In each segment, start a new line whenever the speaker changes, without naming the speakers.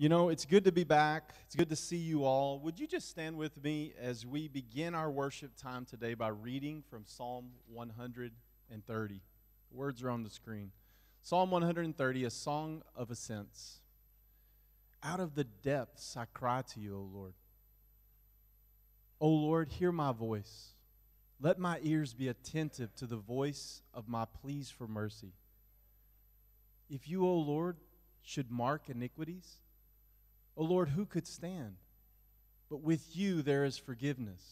You know, it's good to be back. It's good to see you all. Would you just stand with me as we begin our worship time today by reading from Psalm 130? The words are on the screen. Psalm 130, a song of ascents. Out of the depths I cry to you, O Lord. O Lord, hear my voice. Let my ears be attentive to the voice of my pleas for mercy. If you, O Lord, should mark iniquities, O Lord, who could stand? But with you there is forgiveness,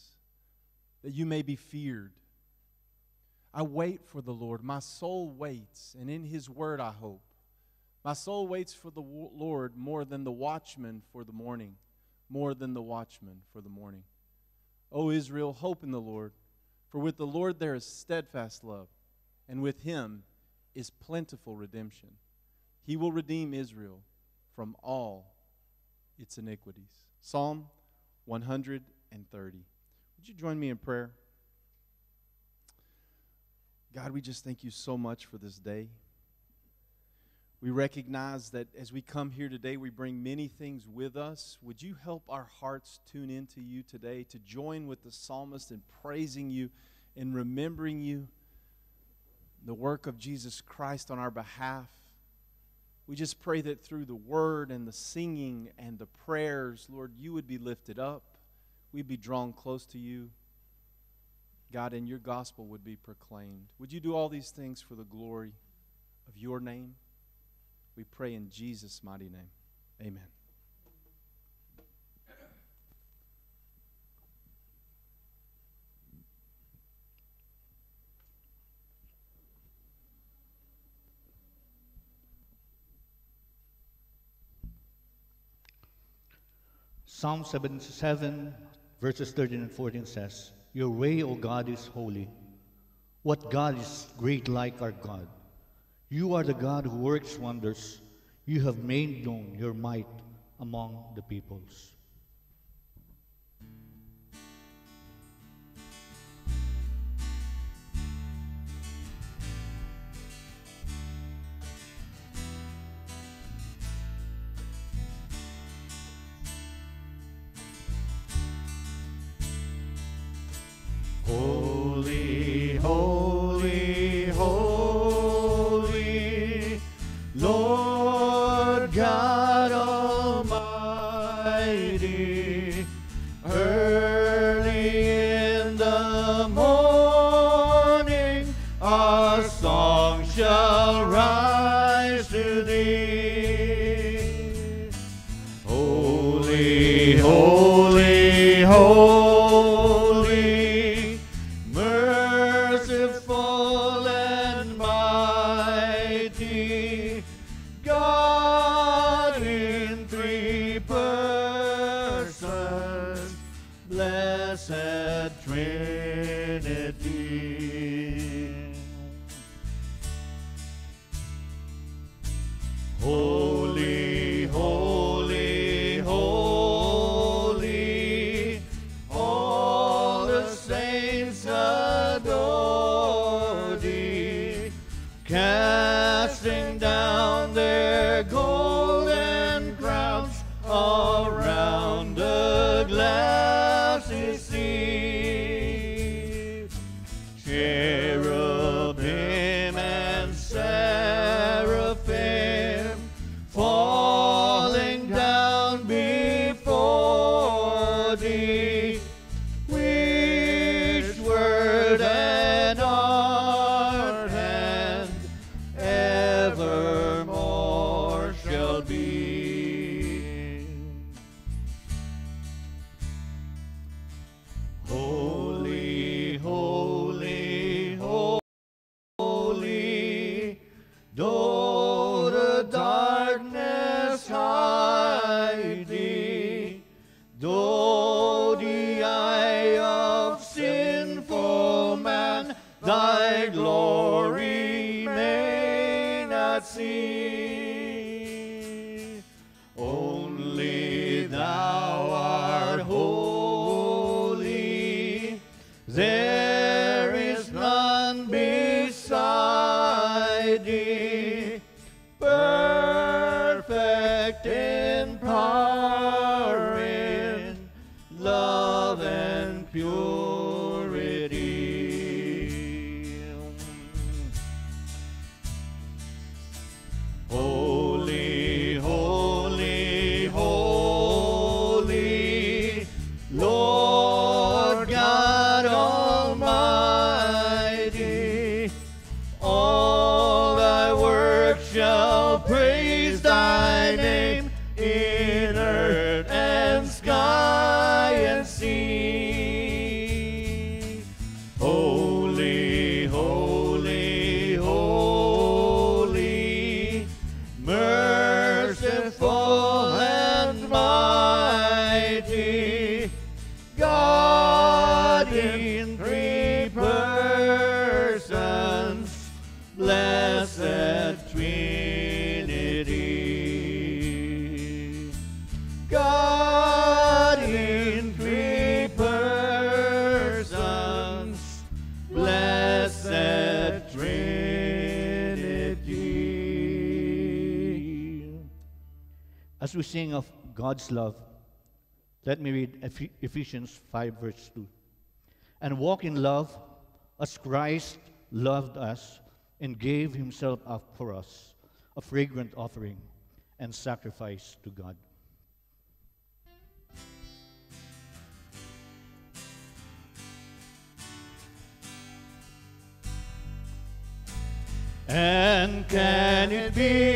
that you may be feared. I wait for the Lord. My soul waits, and in his word I hope. My soul waits for the Lord more than the watchman for the morning, more than the watchman for the morning. O Israel, hope in the Lord, for with the Lord there is steadfast love, and with him is plentiful redemption. He will redeem Israel from all its iniquities. Psalm 130. Would you join me in prayer? God, we just thank you so much for this day. We recognize that as we come here today, we bring many things with us. Would you help our hearts tune into you today to join with the psalmist in praising you and remembering you, the work of Jesus Christ on our behalf? We just pray that through the word and the singing and the prayers, Lord, you would be lifted up. We'd be drawn close to you. God, and your gospel would be proclaimed. Would you do all these things for the glory of your name? We pray in Jesus' mighty name. Amen.
Psalm 77, verses 13 and 14 says, Your way, O God, is holy. What God is great like our God? You are the God who works wonders. You have made known your might among the peoples. of God's love, let me read Ephesians 5, verse 2. And walk in love as Christ loved us and gave himself up for us, a fragrant offering and sacrifice to God. And can it be?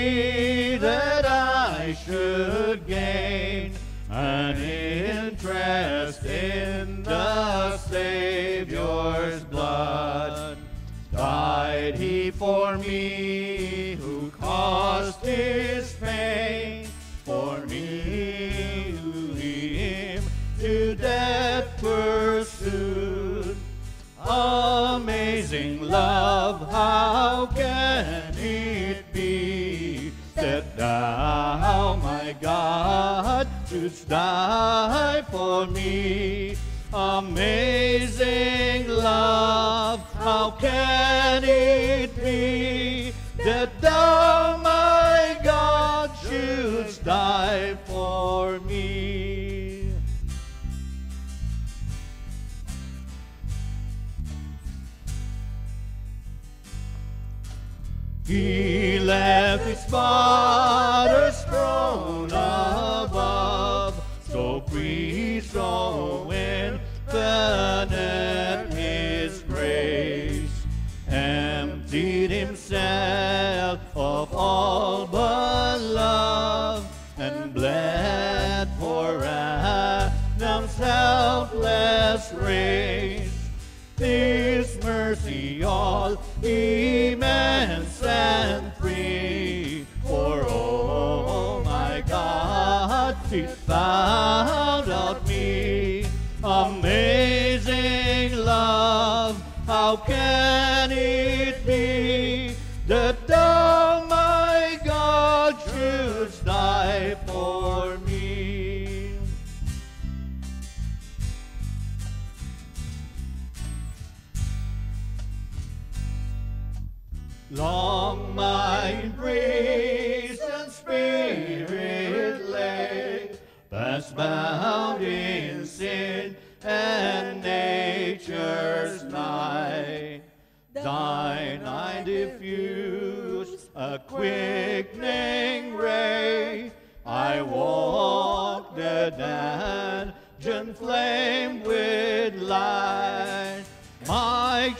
amazing love, how can it be that thou, my God, shouldst die for me? Amazing love, how can it be that thou, far.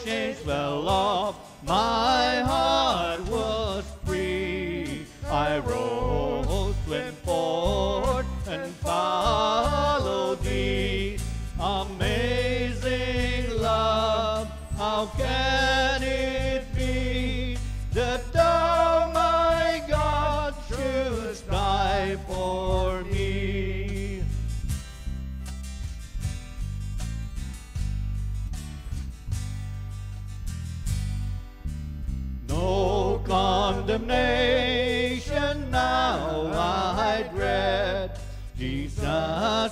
chains fell off, my heart was free. I rose, went forward, and followed thee. Amazing love, how can it be that thou, my God, shouldst die for?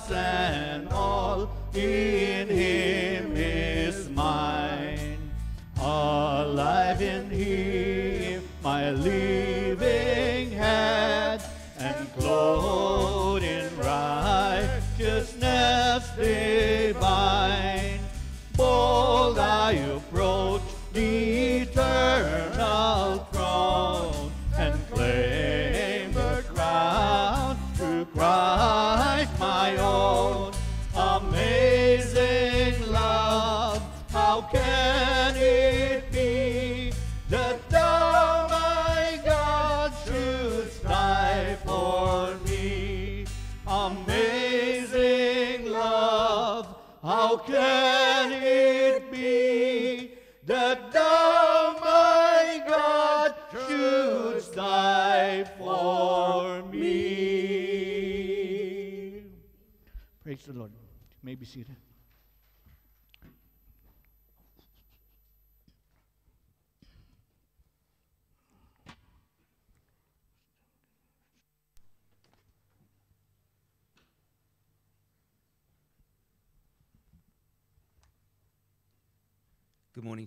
sand.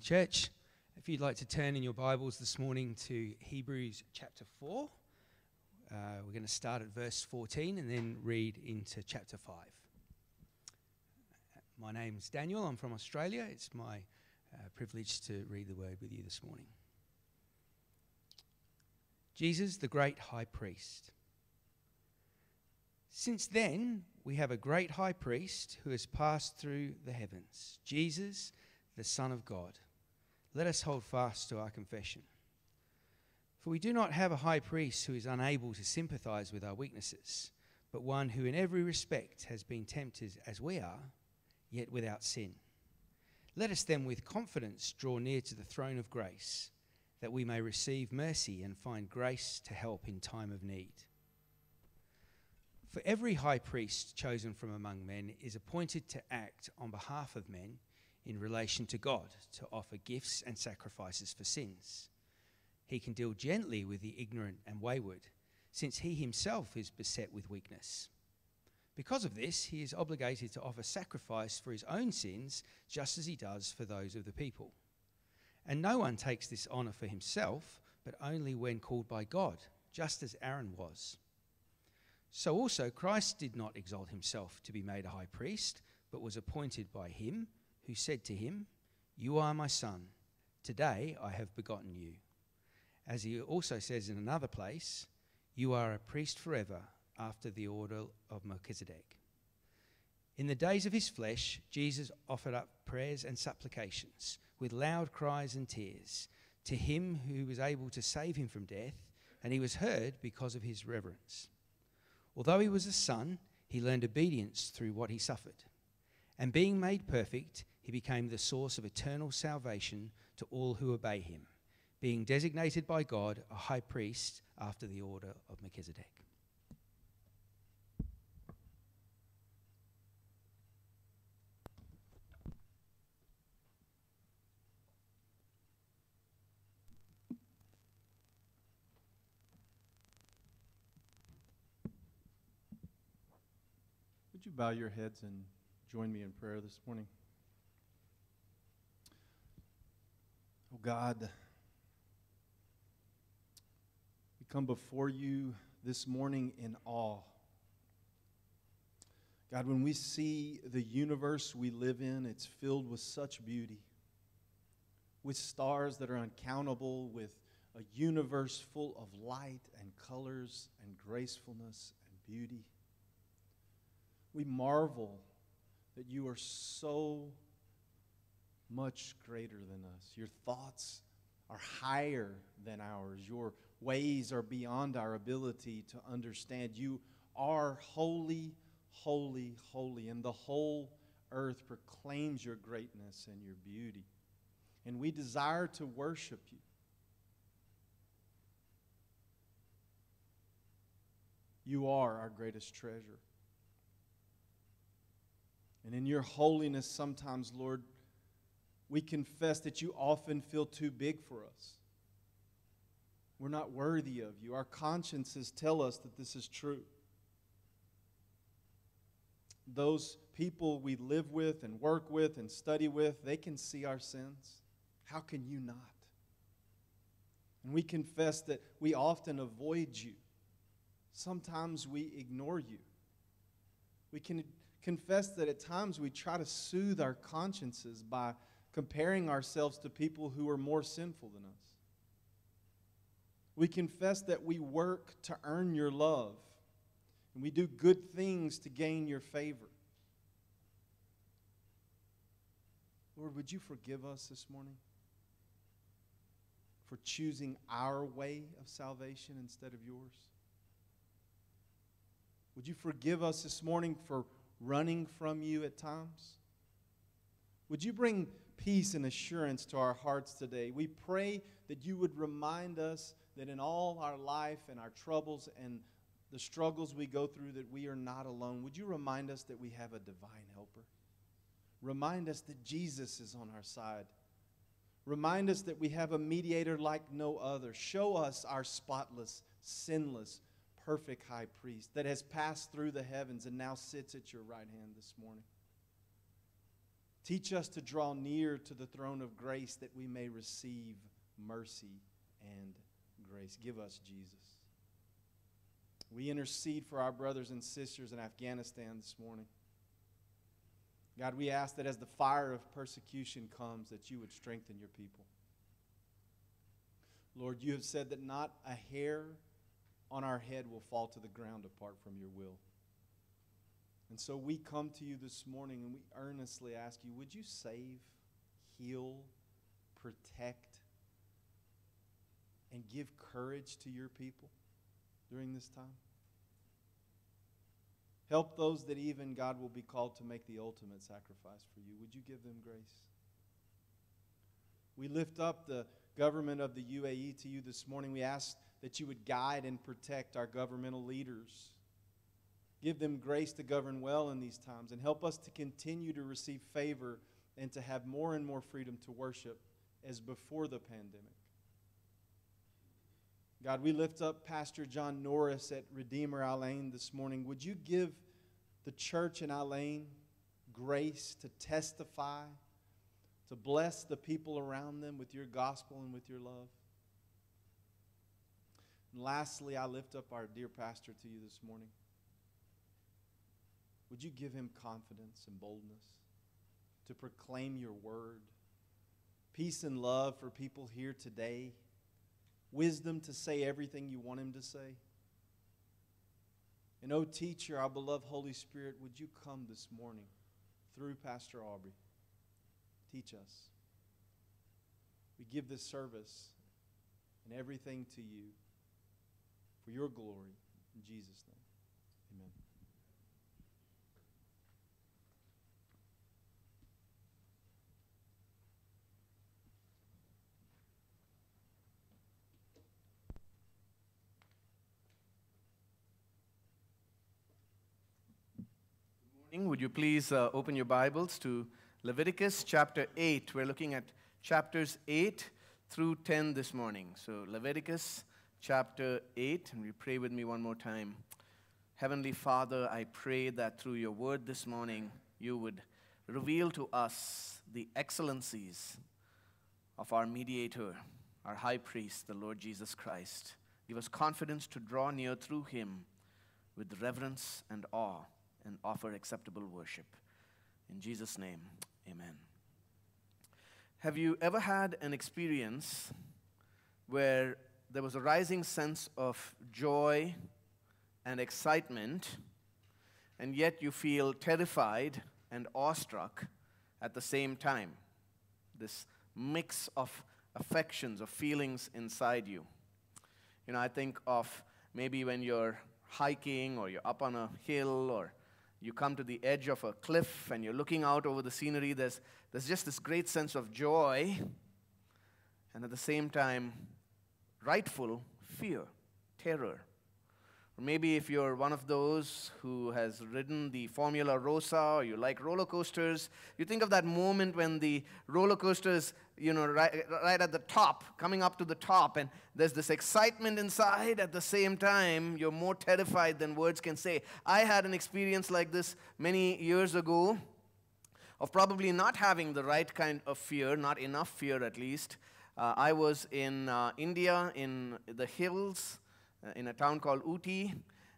Church. If you'd like to turn in your Bibles this morning to Hebrews chapter 4, uh, we're going to start at verse 14 and then read into chapter 5. My name's Daniel. I'm from Australia. It's my uh, privilege to read the word with you this morning. Jesus, the great high priest. Since then, we have a great high priest who has passed through the heavens Jesus, the Son of God. Let us hold fast to our confession. For we do not have a high priest who is unable to sympathize with our weaknesses, but one who in every respect has been tempted as we are, yet without sin. Let us then with confidence draw near to the throne of grace, that we may receive mercy and find grace to help in time of need. For every high priest chosen from among men is appointed to act on behalf of men in relation to God, to offer gifts and sacrifices for sins he can deal gently with the ignorant and wayward, since he himself is beset with weakness. Because of this, he is obligated to offer sacrifice for his own sins, just as he does for those of the people. And no one takes this honor for himself, but only when called by God, just as Aaron was. So also Christ did not exalt himself to be made a high priest, but was appointed by him who said to him, You are my son, today I have begotten you. As he also says in another place, you are a priest forever after the order of Melchizedek. In the days of his flesh, Jesus offered up prayers and supplications with loud cries and tears to him who was able to save him from death, and he was heard because of his reverence. Although he was a son, he learned obedience through what he suffered. And being made perfect, he became the source of eternal salvation to all who obey him being designated by God a high priest after the order of Melchizedek.
Would you bow your heads and join me in prayer this morning? Oh we come before you this morning in awe. God, when we see the universe we live in, it's filled with such beauty, with stars that are uncountable, with a universe full of light and colors and gracefulness and beauty. We marvel that you are so much greater than us. Your thoughts are higher than ours. Your ways are beyond our ability to understand. You are holy, holy, holy, and the whole earth proclaims your greatness and your beauty. And we desire to worship you. You are our greatest treasure. And in your holiness, sometimes, Lord, we confess that you often feel too big for us. We're not worthy of you. Our consciences tell us that this is true. Those people we live with and work with and study with, they can see our sins. How can you not? And we confess that we often avoid you. Sometimes we ignore you. We can confess that at times we try to soothe our consciences by comparing ourselves to people who are more sinful than us. We confess that we work to earn your love, and we do good things to gain your favor. Lord, would you forgive us this morning for choosing our way of salvation instead of yours? Would you forgive us this morning for running from you at times? Would you bring peace and assurance to our hearts today? We pray that you would remind us that in all our life and our troubles and the struggles we go through that we are not alone. Would you remind us that we have a divine helper? Remind us that Jesus is on our side. Remind us that we have a mediator like no other. Show us our spotless, sinless, perfect high priest that has passed through the heavens and now sits at your right hand this morning. Teach us to draw near to the throne of grace that we may receive mercy and grace. Give us Jesus. We intercede for our brothers and sisters in Afghanistan this morning. God, we ask that as the fire of persecution comes, that you would strengthen your people. Lord, you have said that not a hair on our head will fall to the ground apart from your will. And so we come to you this morning and we earnestly ask you would you save, heal, protect, and give courage to your people during this time? Help those that even God will be called to make the ultimate sacrifice for you. Would you give them grace? We lift up the government of the UAE to you this morning. We ask that you would guide and protect our governmental leaders. Give them grace to govern well in these times and help us to continue to receive favor and to have more and more freedom to worship as before the pandemic. God, we lift up Pastor John Norris at Redeemer Al-Ain this morning. Would you give the church in Al-Ain grace to testify, to bless the people around them with your gospel and with your love? And lastly, I lift up our dear pastor to you this morning. Would you give him confidence and boldness to proclaim your word? Peace and love for people here today wisdom to say everything you want him to say. And, oh, teacher, our beloved Holy Spirit, would you come this morning through Pastor Aubrey? Teach us. We give this service and everything to you for your glory. In Jesus' name.
Would you please uh, open your Bibles to Leviticus chapter 8? We're looking at chapters 8 through 10 this morning. So, Leviticus chapter 8, and we pray with me one more time. Heavenly Father, I pray that through your word this morning, you would reveal to us the excellencies of our mediator, our high priest, the Lord Jesus Christ. Give us confidence to draw near through him with reverence and awe and offer acceptable worship. In Jesus' name, amen. Have you ever had an experience where there was a rising sense of joy and excitement, and yet you feel terrified and awestruck at the same time? This mix of affections, of feelings inside you. You know, I think of maybe when you're hiking or you're up on a hill or you come to the edge of a cliff and you're looking out over the scenery, there's, there's just this great sense of joy, and at the same time, rightful fear, terror. Or maybe if you're one of those who has ridden the Formula Rossa or you like roller coasters, you think of that moment when the roller coaster is, you know, right, right at the top, coming up to the top, and there's this excitement inside. At the same time, you're more terrified than words can say. I had an experience like this many years ago of probably not having the right kind of fear, not enough fear at least. Uh, I was in uh, India in the hills uh, in a town called Ooty,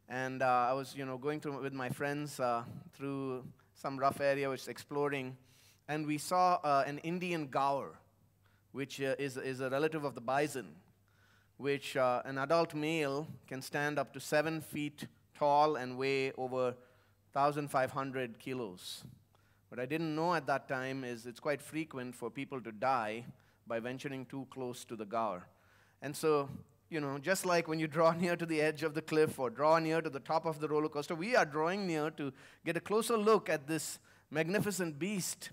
and uh, I was, you know, going through with my friends uh, through some rough area, was exploring, and we saw an Indian gaur, which uh, is, is a relative of the bison, which uh, an adult male can stand up to seven feet tall and weigh over 1,500 kilos. What I didn't know at that time is it's quite frequent for people to die by venturing too close to the gaur. And so you know, just like when you draw near to the edge of the cliff or draw near to the top of the roller coaster, we are drawing near to get a closer look at this magnificent beast.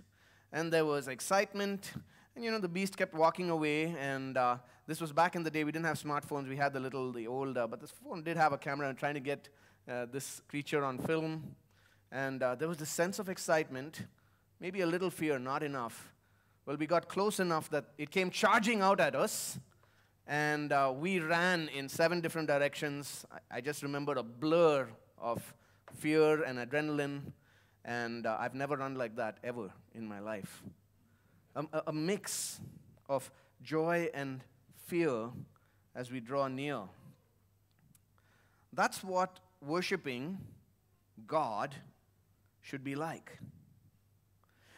And there was excitement, and you know, the beast kept walking away. And uh, this was back in the day, we didn't have smartphones, we had the little, the old, uh, but this phone did have a camera and trying to get uh, this creature on film. And uh, there was this sense of excitement, maybe a little fear, not enough. Well, we got close enough that it came charging out at us and uh, we ran in seven different directions. I, I, just remember a blur of fear and adrenaline, and uh, I've never run like that ever in my life. A, a mix of joy and fear as we draw near. That's what worshiping God should be like.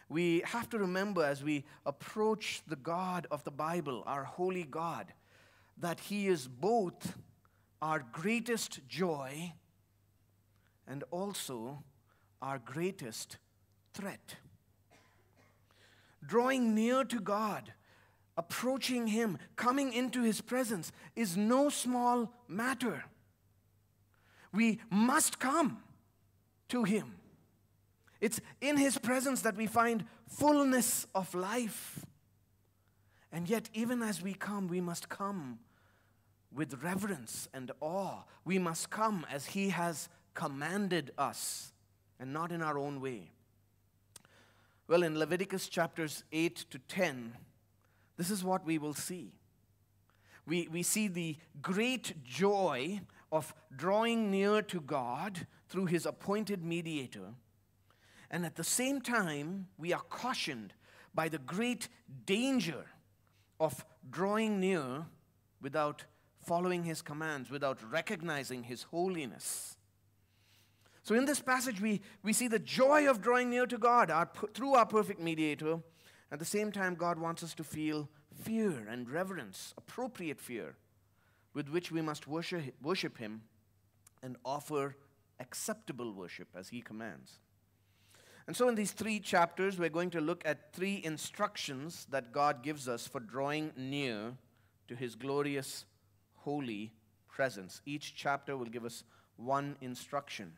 We have to remember as we approach the God of the Bible, our holy God, that He is both our greatest joy and also our greatest threat. Drawing near to God, approaching Him, coming into His presence is no small matter. We must come to Him. It's in His presence that we find fullness of life. And yet, even as we come, we must come with reverence and awe. We must come as He has commanded us and not in our own way. Well, in Leviticus chapters 8 to 10, this is what we will see. We, we see the great joy of drawing near to God through his appointed mediator. And at the same time, we are cautioned by the great danger of drawing near without following his commands, without recognizing his holiness. So, in this passage, we, we see the joy of drawing near to God our, through our perfect mediator. At the same time, God wants us to feel fear and reverence, appropriate fear, with which we must worship, worship Him and offer acceptable worship as He commands. And so, in these three chapters, we're going to look at three instructions that God gives us for drawing near to His glorious, holy presence. Each chapter will give us one instruction.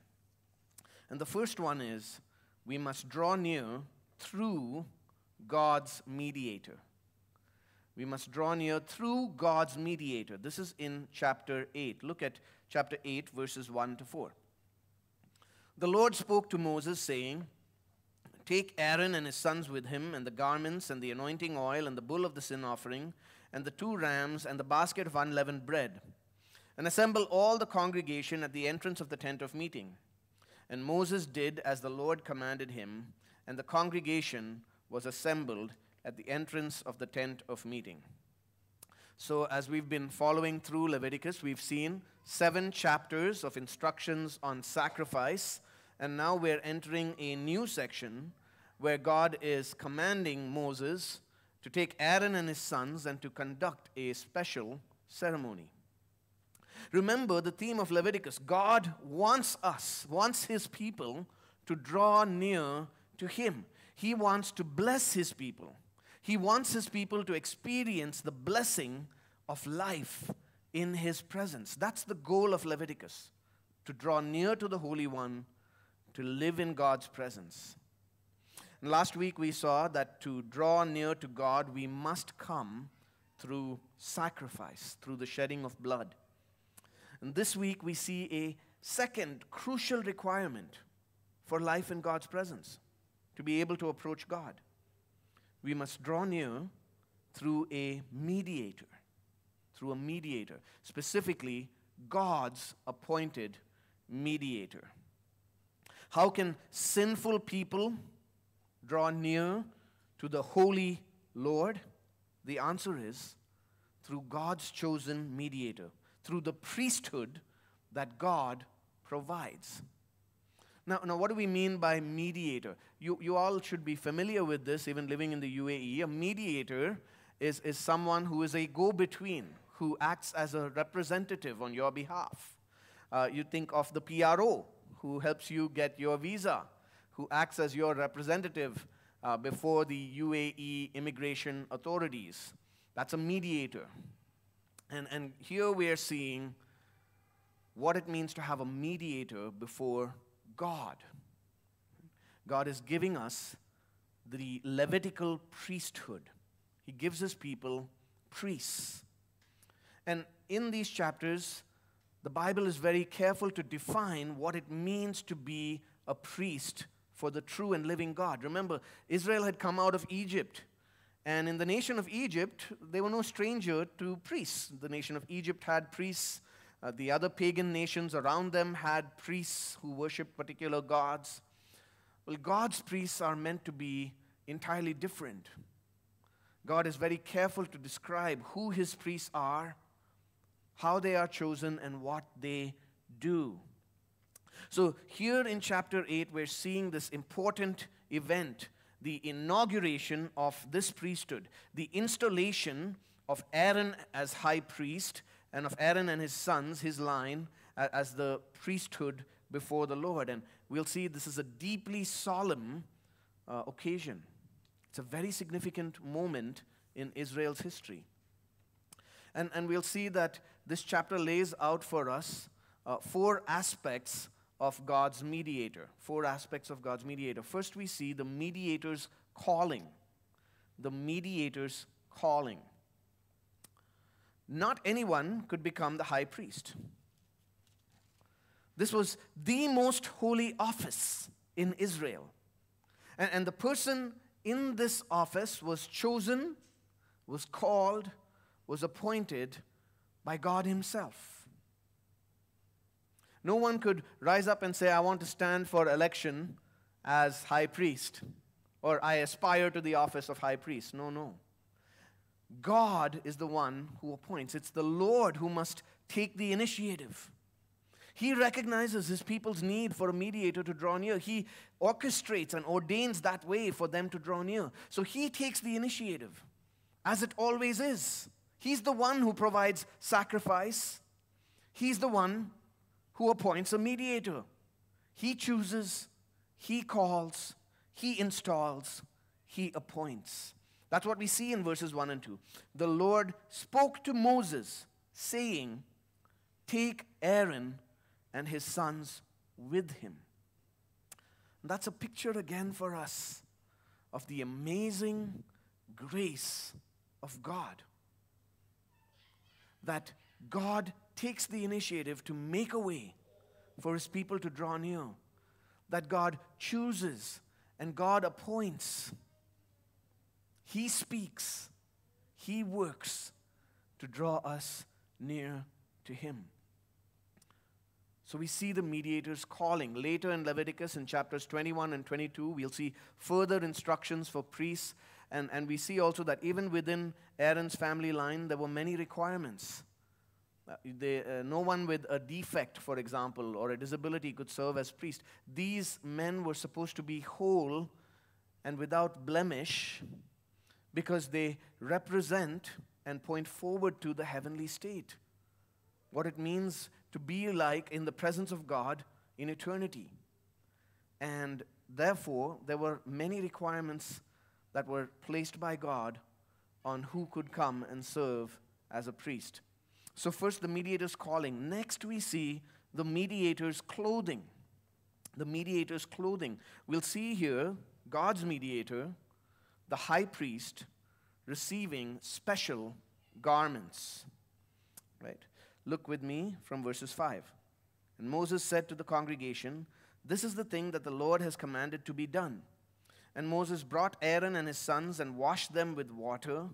And the first one is we must draw near through God's mediator. We must draw near through God's mediator. This is in chapter 8. Look at chapter 8, verses 1 to 4. The Lord spoke to Moses, saying, Take Aaron and his sons with him, and the garments, and the anointing oil, and the bull of the sin offering, and the two rams, and the basket of unleavened bread, and assemble all the congregation at the entrance of the tent of meeting. And Moses did as the Lord commanded him, and the congregation was assembled at the entrance of the tent of meeting. So, as we've been following through Leviticus, we've seen seven chapters of instructions on sacrifice, and now we're entering a new section where God is commanding Moses to take Aaron and his sons and to conduct a special ceremony. Remember the theme of Leviticus God wants us, wants his people to draw near to him. He wants to bless his people. He wants his people to experience the blessing of life in his presence. That's the goal of Leviticus to draw near to the Holy One, to live in God's presence. And last week we saw that to draw near to God, we must come through sacrifice, through the shedding of blood. And this week we see a second crucial requirement for life in God's presence to be able to approach God. We must draw near through a mediator, through a mediator, specifically God's appointed mediator. How can sinful people draw near to the holy Lord? The answer is through God's chosen mediator, through the priesthood that God provides. Now, now, what do we mean by mediator? You, you all should be familiar with this, even living in the UAE. A mediator is, is someone who is a go between, who acts as a representative on your behalf. Uh, you think of the PRO, who helps you get your visa, who acts as your representative uh, before the UAE immigration authorities. That's a mediator. And, and here we are seeing what it means to have a mediator before God. God is giving us the Levitical priesthood. He gives his people priests. And in these chapters, the Bible is very careful to define what it means to be a priest for the true and living God. Remember, Israel had come out of Egypt. And in the nation of Egypt, they were no stranger to priests. The nation of Egypt had priests. Uh, the other pagan nations around them had priests who worshiped particular gods. Well, God's priests are meant to be entirely different. God is very careful to describe who his priests are, how they are chosen, and what they do. So, here in chapter 8, we're seeing this important event the inauguration of this priesthood, the installation of Aaron as high priest, and of Aaron and his sons, his line, as the priesthood before the Lord. And we'll see this is a deeply solemn uh, occasion. It's a very significant moment in Israel's history. And, and we'll see that this chapter lays out for us uh, four aspects of God's mediator. Four aspects of God's mediator. First, we see the mediator's calling. The mediator's calling. Not anyone could become the high priest. This was the most holy office in Israel. And, and the person in this office was chosen, was called, was appointed by God Himself. No one could rise up and say, I want to stand for election as high priest, or I aspire to the office of high priest. No, no. God is the one who appoints. It's the Lord who must take the initiative. He recognizes his people's need for a mediator to draw near. He orchestrates and ordains that way for them to draw near. So he takes the initiative, as it always is. He's the one who provides sacrifice. He's the one who appoints a mediator. He chooses, he calls, he installs, he appoints. That's what we see in verses 1 and 2. The Lord spoke to Moses, saying, Take Aaron and his sons with him. And that's a picture again for us of the amazing grace of God. That God takes the initiative to make a way for his people to draw near, that God chooses and God appoints. He speaks, He works to draw us near to Him. So we see the mediator's calling. Later in Leviticus, in chapters 21 and 22, we'll see further instructions for priests. And, and we see also that even within Aaron's family line, there were many requirements. Uh, they, uh, no one with a defect, for example, or a disability could serve as priest. These men were supposed to be whole and without blemish because they represent and point forward to the heavenly state. What it means to be like in the presence of God in eternity. And therefore, there were many requirements that were placed by God on who could come and serve as a priest. So, first, the mediator's calling. Next, we see the mediator's clothing. The mediator's clothing. We'll see here God's mediator, the high priest, receiving special garments. Right? Look with me from verses 5. And Moses said to the congregation, This is the thing that the Lord has commanded to be done. And Moses brought Aaron and his sons and washed them with water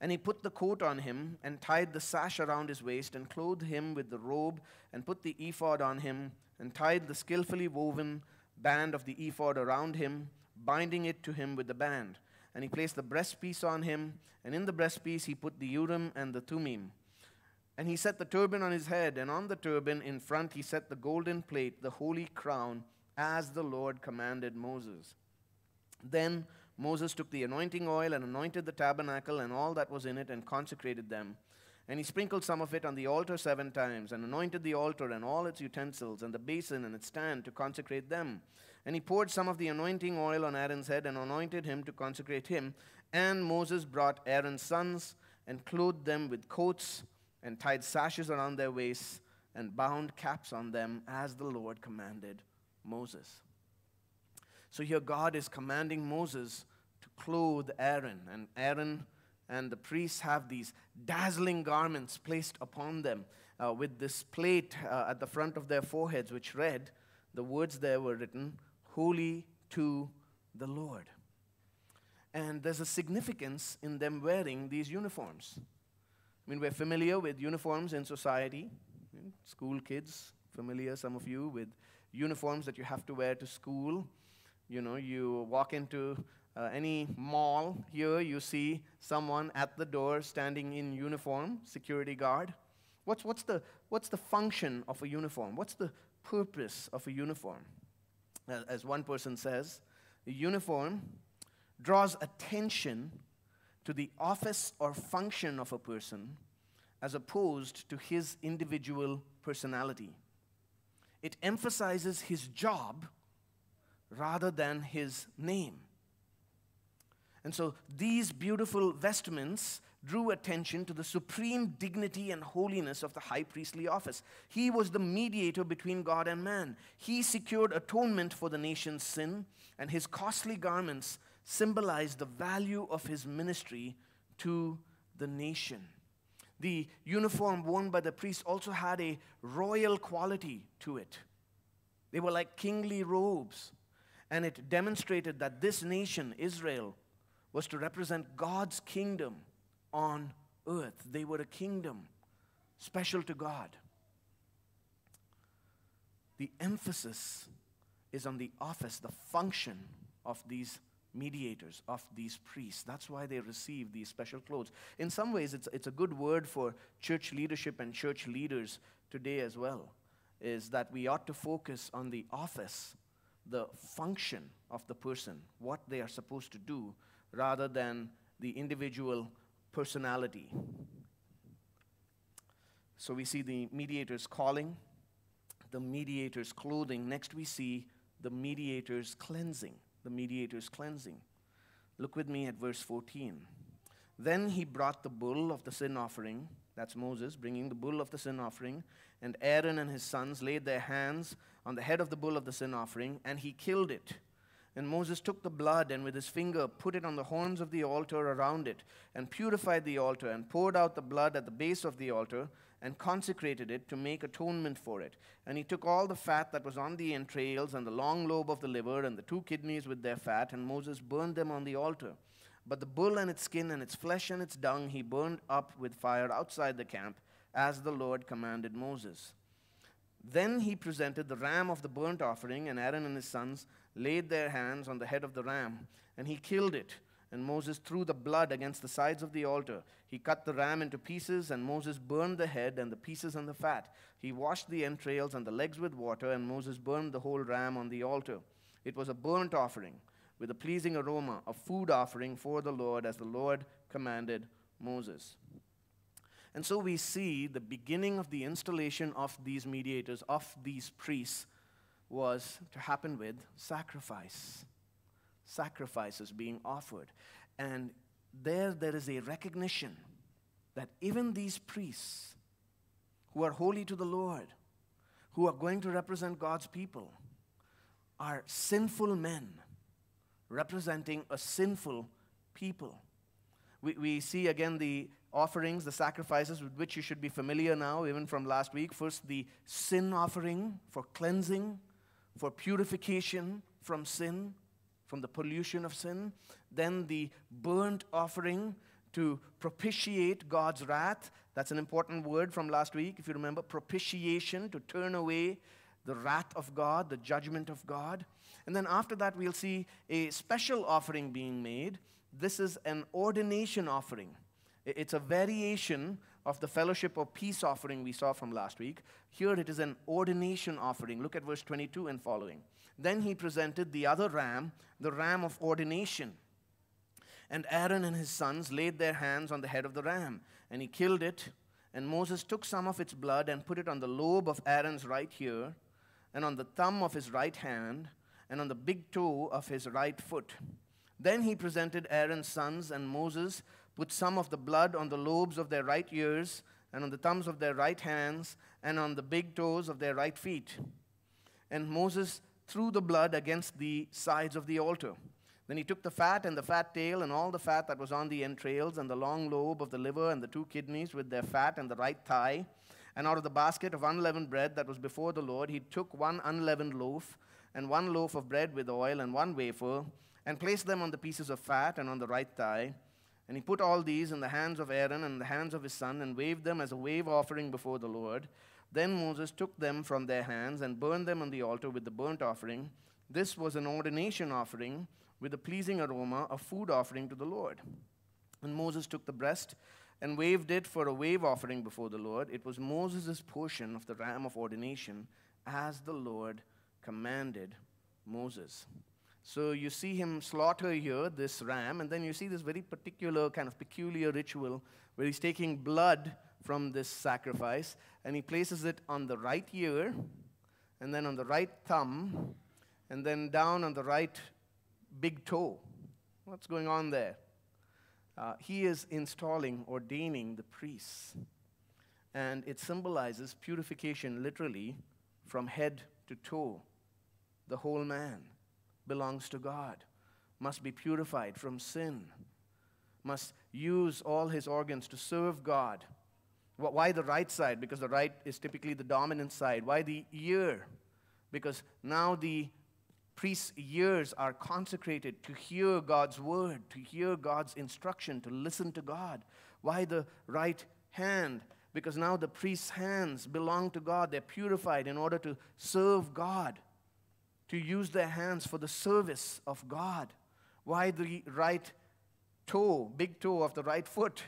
and he put the coat on him, and tied the sash around his waist, and clothed him with the robe, and put the ephod on him, and tied the skillfully woven band of the ephod around him, binding it to him with the band. And he placed the breastpiece on him, and in the breastpiece he put the Urim and the Thummim. And he set the turban on his head, and on the turban in front he set the golden plate, the holy crown, as the Lord commanded Moses. Then Moses took the anointing oil and anointed the tabernacle and all that was in it and consecrated them. And he sprinkled some of it on the altar seven times, and anointed the altar and all its utensils, and the basin and its stand to consecrate them. And he poured some of the anointing oil on Aaron's head, and anointed him to consecrate him. And Moses brought Aaron's sons, and clothed them with coats, and tied sashes around their waists, and bound caps on them, as the Lord commanded Moses. So here God is commanding Moses clothe Aaron, and Aaron and the priests have these dazzling garments placed upon them uh, with this plate uh, at the front of their foreheads, which read, the words there were written, Holy to the Lord. And there's a significance in them wearing these uniforms. I mean, we're familiar with uniforms in society. School kids, familiar, some of you, with uniforms that you have to wear to school. You know, you walk into uh, any mall here, you see someone at the door standing in uniform, security guard. What's, what's, the, what's the function of a uniform? What's the purpose of a uniform? As one person says, a uniform draws attention to the office or function of a person as opposed to his individual personality. It emphasizes his job rather than his name. And so these beautiful vestments drew attention to the supreme dignity and holiness of the high priestly office. He was the mediator between God and man. He secured atonement for the nation's sin, and his costly garments symbolized the value of his ministry to the nation. The uniform worn by the priest also had a royal quality to it. They were like kingly robes, and it demonstrated that this nation, Israel, was to represent God's kingdom on earth. They were a kingdom special to God. The emphasis is on the office, the function of these mediators, of these priests. That's why they receive these special clothes. In some ways, it's, it's a good word for church leadership and church leaders today as well, is that we ought to focus on the office, the function of the person, what they are supposed to do, rather than the individual personality. So we see the mediator's calling, the mediator's clothing. Next, we see the mediator's cleansing. The mediator's cleansing. Look with me at verse 14. Then he brought the bull of the sin offering, that's Moses bringing the bull of the sin offering, and Aaron and his sons laid their hands on the head of the bull of the sin offering, and he killed it. And Moses took the blood and with his finger put it on the horns of the altar around it, and purified the altar, and poured out the blood at the base of the altar, and consecrated it to make atonement for it. And he took all the fat that was on the entrails, and the long lobe of the liver, and the two kidneys with their fat, and Moses burned them on the altar. But the bull and its skin, and its flesh and its dung, he burned up with fire outside the camp, as the Lord commanded Moses. Then he presented the ram of the burnt offering, and Aaron and his sons laid their hands on the head of the ram, and he killed it. And Moses threw the blood against the sides of the altar. He cut the ram into pieces, and Moses burned the head and the pieces and the fat. He washed the entrails and the legs with water, and Moses burned the whole ram on the altar. It was a burnt offering with a pleasing aroma, a food offering for the Lord, as the Lord commanded Moses. And so we see the beginning of the installation of these mediators, of these priests, was to happen with sacrifice. Sacrifices being offered. And there, there is a recognition that even these priests who are holy to the Lord, who are going to represent God's people, are sinful men representing a sinful people. We, we see again the offerings, the sacrifices with which you should be familiar now, even from last week. First, the sin offering for cleansing, for purification from sin, from the pollution of sin. Then, the burnt offering to propitiate God's wrath. That's an important word from last week, if you remember. Propitiation, to turn away the wrath of God, the judgment of God. And then after that, we'll see a special offering being made. This is an ordination offering. It's a variation of the fellowship or peace offering we saw from last week. Here it is an ordination offering. Look at verse 22 and following. Then he presented the other ram, the ram of ordination. And Aaron and his sons laid their hands on the head of the ram, and he killed it. And Moses took some of its blood and put it on the lobe of Aaron's right ear, and on the thumb of his right hand, and on the big toe of his right foot. Then he presented Aaron's sons and Moses put some of the blood on the lobes of their right ears, and on the thumbs of their right hands, and on the big toes of their right feet. And Moses threw the blood against the sides of the altar. Then he took the fat and the fat tail, and all the fat that was on the entrails, and the long lobe of the liver, and the two kidneys with their fat, and the right thigh. And out of the basket of unleavened bread that was before the Lord, he took one unleavened loaf, and one loaf of bread with oil, and one wafer, and placed them on the pieces of fat and on the right thigh and he put all these in the hands of Aaron and the hands of his son and waved them as a wave offering before the Lord. Then Moses took them from their hands and burned them on the altar with the burnt offering. This was an ordination offering with a pleasing aroma, a food offering to the Lord. And Moses took the breast and waved it for a wave offering before the Lord. It was Moses' portion of the ram of ordination, as the Lord commanded Moses. So you see him slaughter here this ram, and then you see this very particular kind of peculiar ritual where he's taking blood from this sacrifice and he places it on the right ear, and then on the right thumb, and then down on the right big toe. What's going on there? Uh, he is installing, ordaining the priests. And it symbolizes purification literally from head to toe. The whole man belongs to God, must be purified from sin, must use all his organs to serve God. Why the right side? Because the right is typically the dominant side. Why the ear? Because now the priest's ears are consecrated to hear God's word, to hear God's instruction, to listen to God. Why the right hand? Because now the priest's hands belong to God. They're purified in order to serve God, to use their hands for the service of God. Why the right toe, big toe of the right foot?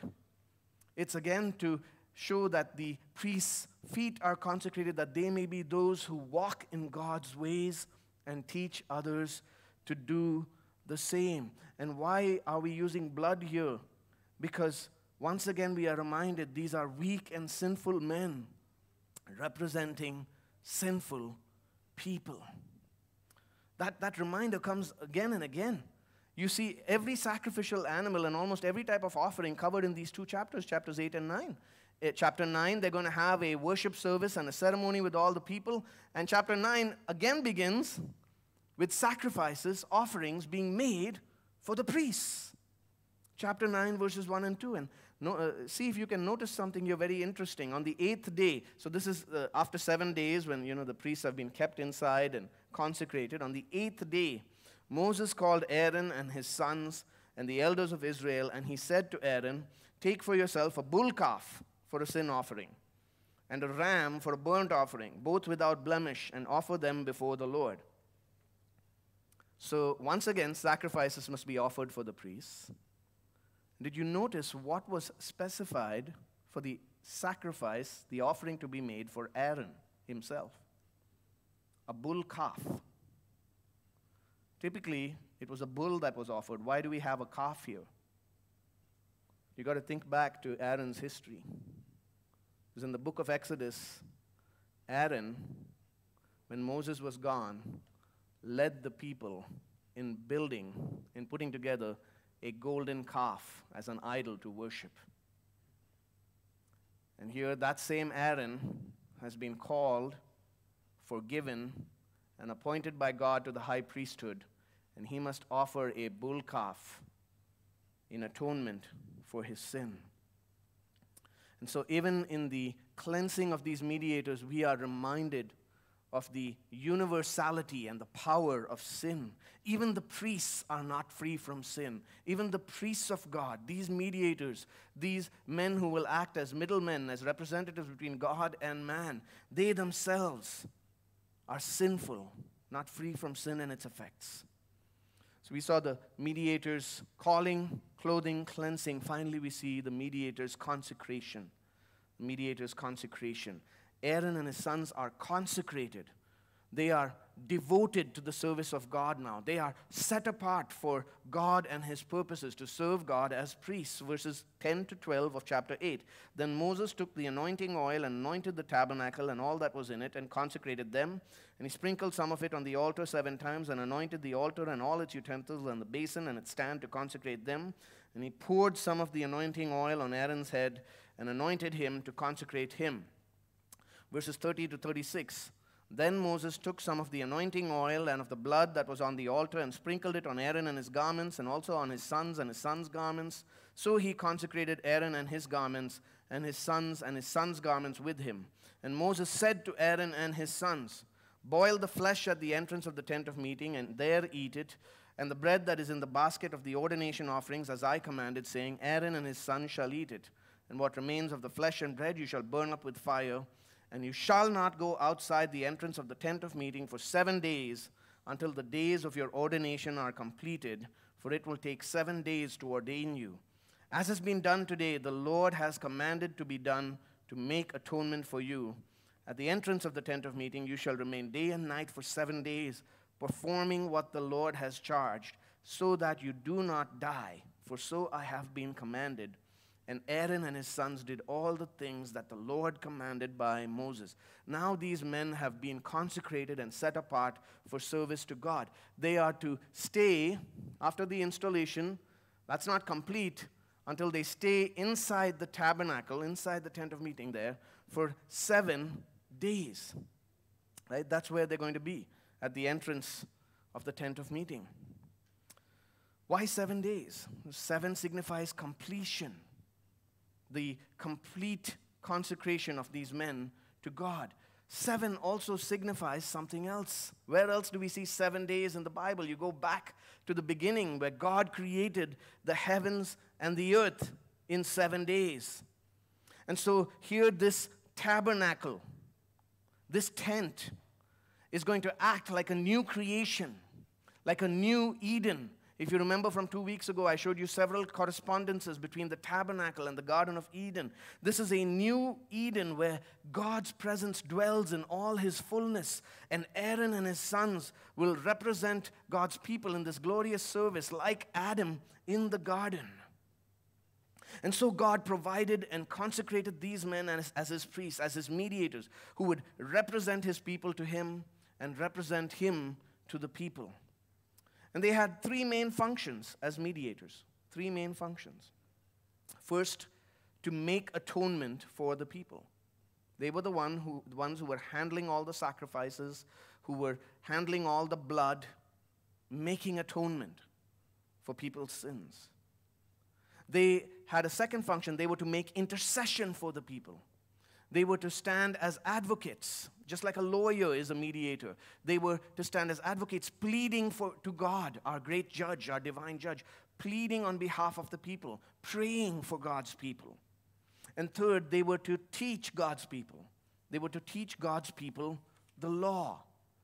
It's again to show that the priest's feet are consecrated, that they may be those who walk in God's ways and teach others to do the same. And why are we using blood here? Because once again we are reminded these are weak and sinful men representing sinful people. That, that reminder comes again and again. You see, every sacrificial animal and almost every type of offering covered in these two chapters, chapters 8 and 9. Uh, chapter 9, they're going to have a worship service and a ceremony with all the people. And chapter 9 again begins with sacrifices, offerings being made for the priests. Chapter 9, verses 1 and 2. And no, uh, see if you can notice something you're very interesting. On the eighth day, so this is uh, after seven days when you know the priests have been kept inside and consecrated. On the eighth day, Moses called Aaron and his sons and the elders of Israel, and he said to Aaron, Take for yourself a bull calf for a sin offering, and a ram for a burnt offering, both without blemish, and offer them before the Lord. So, once again, sacrifices must be offered for the priests. Did you notice what was specified for the sacrifice, the offering to be made for Aaron himself? A bull calf. Typically, it was a bull that was offered. Why do we have a calf here? You got to think back to Aaron's history. Because in the book of Exodus, Aaron, when Moses was gone, led the people in building, in putting together a golden calf as an idol to worship. And here, that same Aaron has been called, forgiven, and appointed by God to the high priesthood, and he must offer a bull calf in atonement for his sin. And so, even in the cleansing of these mediators, we are reminded of the universality and the power of sin. Even the priests are not free from sin. Even the priests of God, these mediators, these men who will act as middlemen, as representatives between God and man, they themselves are sinful, not free from sin and its effects. So we saw the mediators calling, clothing, cleansing. Finally, we see the mediator's consecration. Mediator's consecration. Aaron and his sons are consecrated. They are devoted to the service of God now. They are set apart for God and his purposes to serve God as priests. Verses 10 to 12 of chapter 8. Then Moses took the anointing oil and anointed the tabernacle and all that was in it and consecrated them. And he sprinkled some of it on the altar seven times and anointed the altar and all its utensils and the basin and its stand to consecrate them. And he poured some of the anointing oil on Aaron's head and anointed him to consecrate him. Verses 30 to 36. Then Moses took some of the anointing oil and of the blood that was on the altar and sprinkled it on Aaron and his garments and also on his sons and his sons' garments. So he consecrated Aaron and his garments and his sons and his sons' garments with him. And Moses said to Aaron and his sons, Boil the flesh at the entrance of the tent of meeting, and there eat it, and the bread that is in the basket of the ordination offerings, as I commanded, saying, Aaron and his sons shall eat it. And what remains of the flesh and bread you shall burn up with fire and you shall not go outside the entrance of the tent of meeting for seven days until the days of your ordination are completed, for it will take seven days to ordain you. As has been done today, the Lord has commanded to be done to make atonement for you. At the entrance of the tent of meeting, you shall remain day and night for seven days, performing what the Lord has charged, so that you do not die. For so I have been commanded. And Aaron and his sons did all the things that the Lord commanded by Moses. Now these men have been consecrated and set apart for service to God. They are to stay after the installation. That's not complete until they stay inside the tabernacle, inside the tent of meeting there, for seven days. Right? That's where they're going to be, at the entrance of the tent of meeting. Why seven days? Seven signifies completion the complete consecration of these men to God. Seven also signifies something else. Where else do we see seven days in the Bible? You go back to the beginning where God created the heavens and the earth in seven days. And so here, this tabernacle, this tent, is going to act like a new creation, like a new Eden if you remember from two weeks ago, I showed you several correspondences between the tabernacle and the Garden of Eden. This is a new Eden where God's presence dwells in all his fullness, and Aaron and his sons will represent God's people in this glorious service, like Adam in the garden. And so God provided and consecrated these men as, as, his priests, as his mediators, who would represent his people to him and represent him to the people. And they had three main functions as mediators. Three main functions. First, to make atonement for the people. They were the, one who, the ones who were handling all the sacrifices, who were handling all the blood, making atonement for people's sins. They had a second function. They were to make intercession for the people. They were to stand as advocates, just like a lawyer is a mediator. They were to stand as advocates, pleading for, to God, our great judge, our divine judge, pleading on behalf of the people, praying for God's people. And third, they were to teach God's people. They were to teach God's people the law,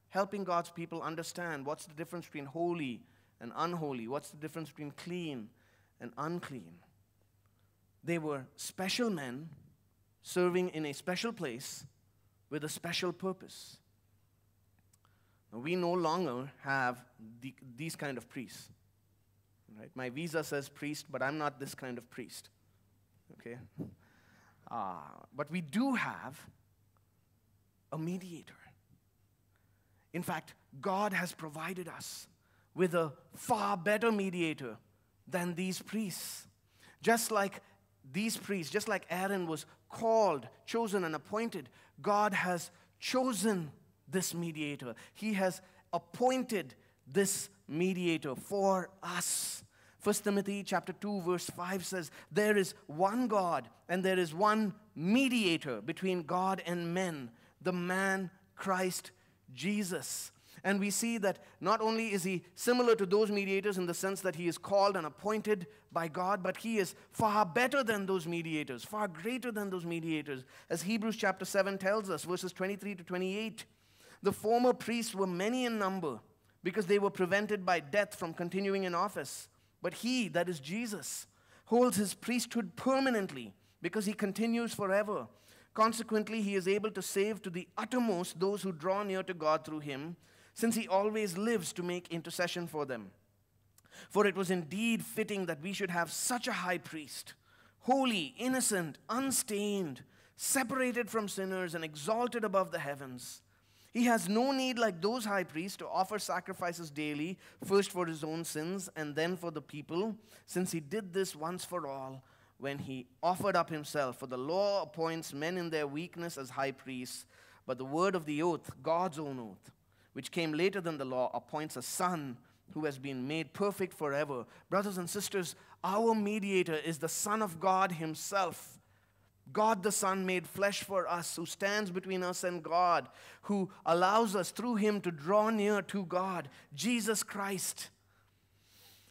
helping God's people understand what's the difference between holy and unholy, what's the difference between clean and unclean. They were special men serving in a special place with a special purpose. We no longer have the, these kind of priests. Right? My visa says priest, but I'm not this kind of priest. Okay? Uh, but we do have a mediator. In fact, God has provided us with a far better mediator than these priests. Just like these priests, just like Aaron was called, chosen, and appointed, God has chosen this mediator. He has appointed this mediator for us. 1 Timothy chapter 2 verse 5 says there is one God and there is one mediator between God and men the man Christ Jesus and we see that not only is he similar to those mediators in the sense that he is called and appointed by God, but he is far better than those mediators, far greater than those mediators. As Hebrews chapter 7 tells us, verses 23 to 28, the former priests were many in number because they were prevented by death from continuing in office. But he, that is Jesus, holds his priesthood permanently because he continues forever. Consequently, he is able to save to the uttermost those who draw near to God through him since he always lives to make intercession for them. For it was indeed fitting that we should have such a high priest, holy, innocent, unstained, separated from sinners, and exalted above the heavens. He has no need, like those high priests, to offer sacrifices daily, first for his own sins and then for the people, since he did this once for all when he offered up himself. For the law appoints men in their weakness as high priests, but the word of the oath, God's own oath, which came later than the law, appoints a son who has been made perfect forever. Brothers and sisters, our mediator is the Son of God Himself. God the Son made flesh for us, who stands between us and God, who allows us through Him to draw near to God, Jesus Christ.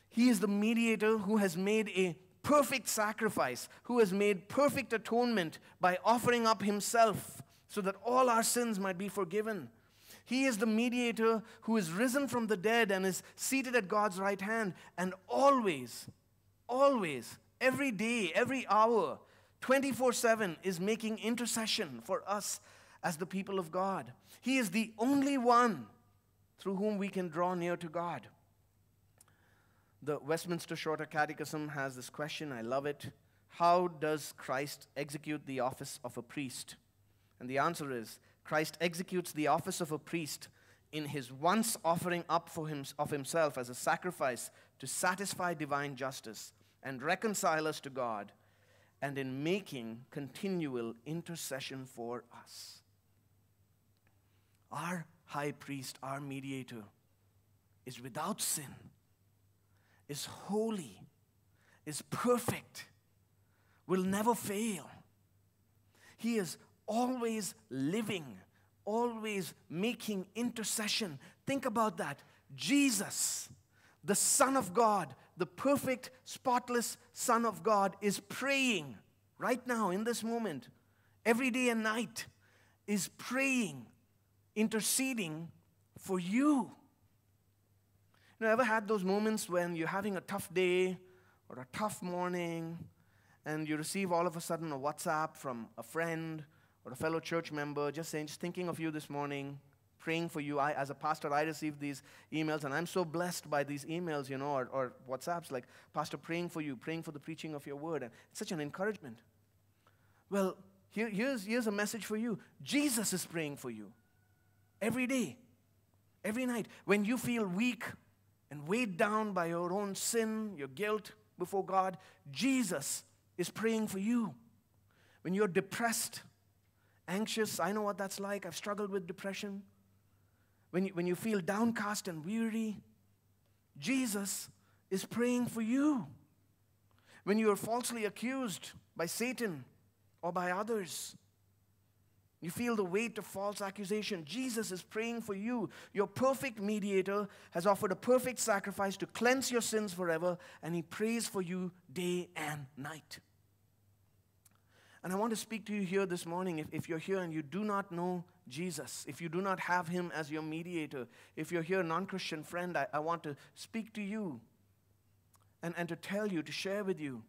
He is the mediator who has made a perfect sacrifice, who has made perfect atonement by offering up Himself so that all our sins might be forgiven. He is the mediator who is risen from the dead and is seated at God's right hand and always, always, every day, every hour, 24 7 is making intercession for us as the people of God. He is the only one through whom we can draw near to God. The Westminster Shorter Catechism has this question, I love it. How does Christ execute the office of a priest? And the answer is Christ executes the office of a priest in his once offering up for him, of himself as a sacrifice to satisfy divine justice and reconcile us to God, and in making continual intercession for us. Our high priest, our mediator, is without sin, is holy, is perfect, will never fail. He is always living, always making intercession. Think about that. Jesus, the Son of God, the perfect, spotless Son of God, is praying right now in this moment, every day and night, is praying, interceding for you. You know, ever had those moments when you're having a tough day or a tough morning and you receive all of a sudden a WhatsApp from a friend or a fellow church member just saying, just thinking of you this morning, praying for you. I, as a pastor, I receive these emails, and I'm so blessed by these emails, you know, or, or WhatsApps like, Pastor, praying for you, praying for the preaching of your word. And it's such an encouragement. Well, here, here's, here's a message for you Jesus is praying for you every day, every night. When you feel weak and weighed down by your own sin, your guilt before God, Jesus is praying for you. When you're depressed, anxious. I know what that's like. I've struggled with depression. When you, when you feel downcast and weary, Jesus is praying for you. When you are falsely accused by Satan or by others, you feel the weight of false accusation. Jesus is praying for you. Your perfect mediator has offered a perfect sacrifice to cleanse your sins forever, and he prays for you day and night. And I want to speak to you here this morning. If, if you're here and you do not know Jesus, if you do not have him as your mediator, if you're here, non Christian friend, I, I want to speak to you and, and to tell you, to share with you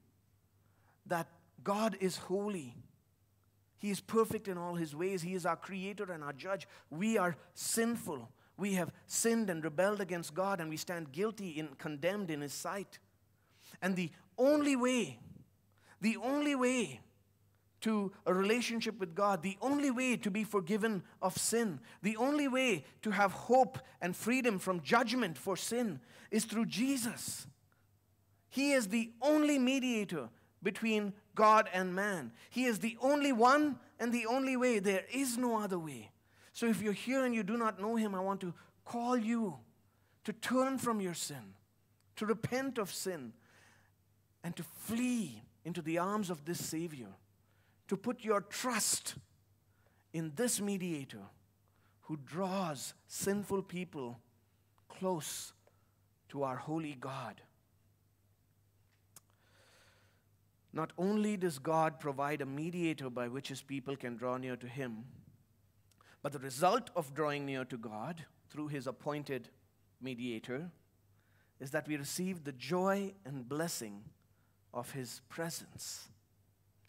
that God is holy. He is perfect in all his ways. He is our creator and our judge. We are sinful. We have sinned and rebelled against God, and we stand guilty and condemned in his sight. And the only way, the only way to a relationship with God, the only way to be forgiven of sin, the only way to have hope and freedom from judgment for sin is through Jesus. He is the only mediator between God and man. He is the only one and the only way. There is no other way. So if you're here and you do not know Him, I want to call you to turn from your sin, to repent of sin, and to flee into the arms of this Savior to put your trust in this mediator who draws sinful people close to our holy God. Not only does God provide a mediator by which his people can draw near to him, but the result of drawing near to God through his appointed mediator is that we receive the joy and blessing of his presence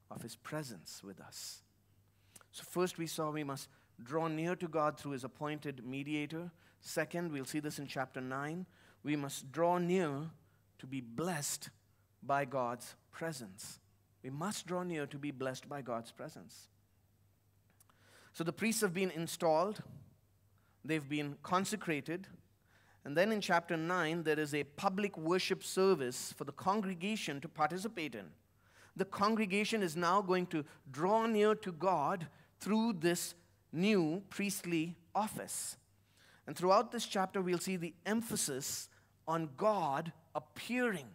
of His presence with us. So, first we saw we must draw near to God through His appointed mediator. Second, we'll see this in chapter 9, we must draw near to be blessed by God's presence. We must draw near to be blessed by God's presence. So the priests have been installed, they've been consecrated, and then in chapter 9, there is a public worship service for the congregation to participate in the congregation is now going to draw near to God through this new priestly office. And throughout this chapter, we'll see the emphasis on God appearing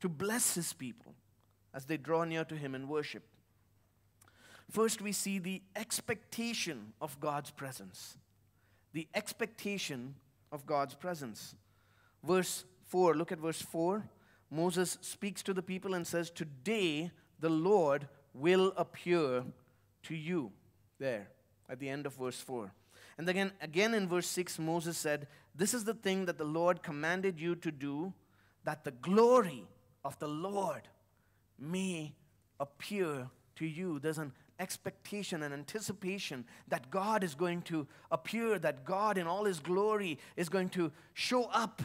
to bless his people as they draw near to him in worship. First, we see the expectation of God's presence. The expectation of God's presence. Verse 4, look at verse 4. Moses speaks to the people and says, Today the Lord will appear to you. There, at the end of verse 4. And again, again in verse 6, Moses said, This is the thing that the Lord commanded you to do, that the glory of the Lord may appear to you. There's an expectation and anticipation that God is going to appear, that God in all His glory is going to show up.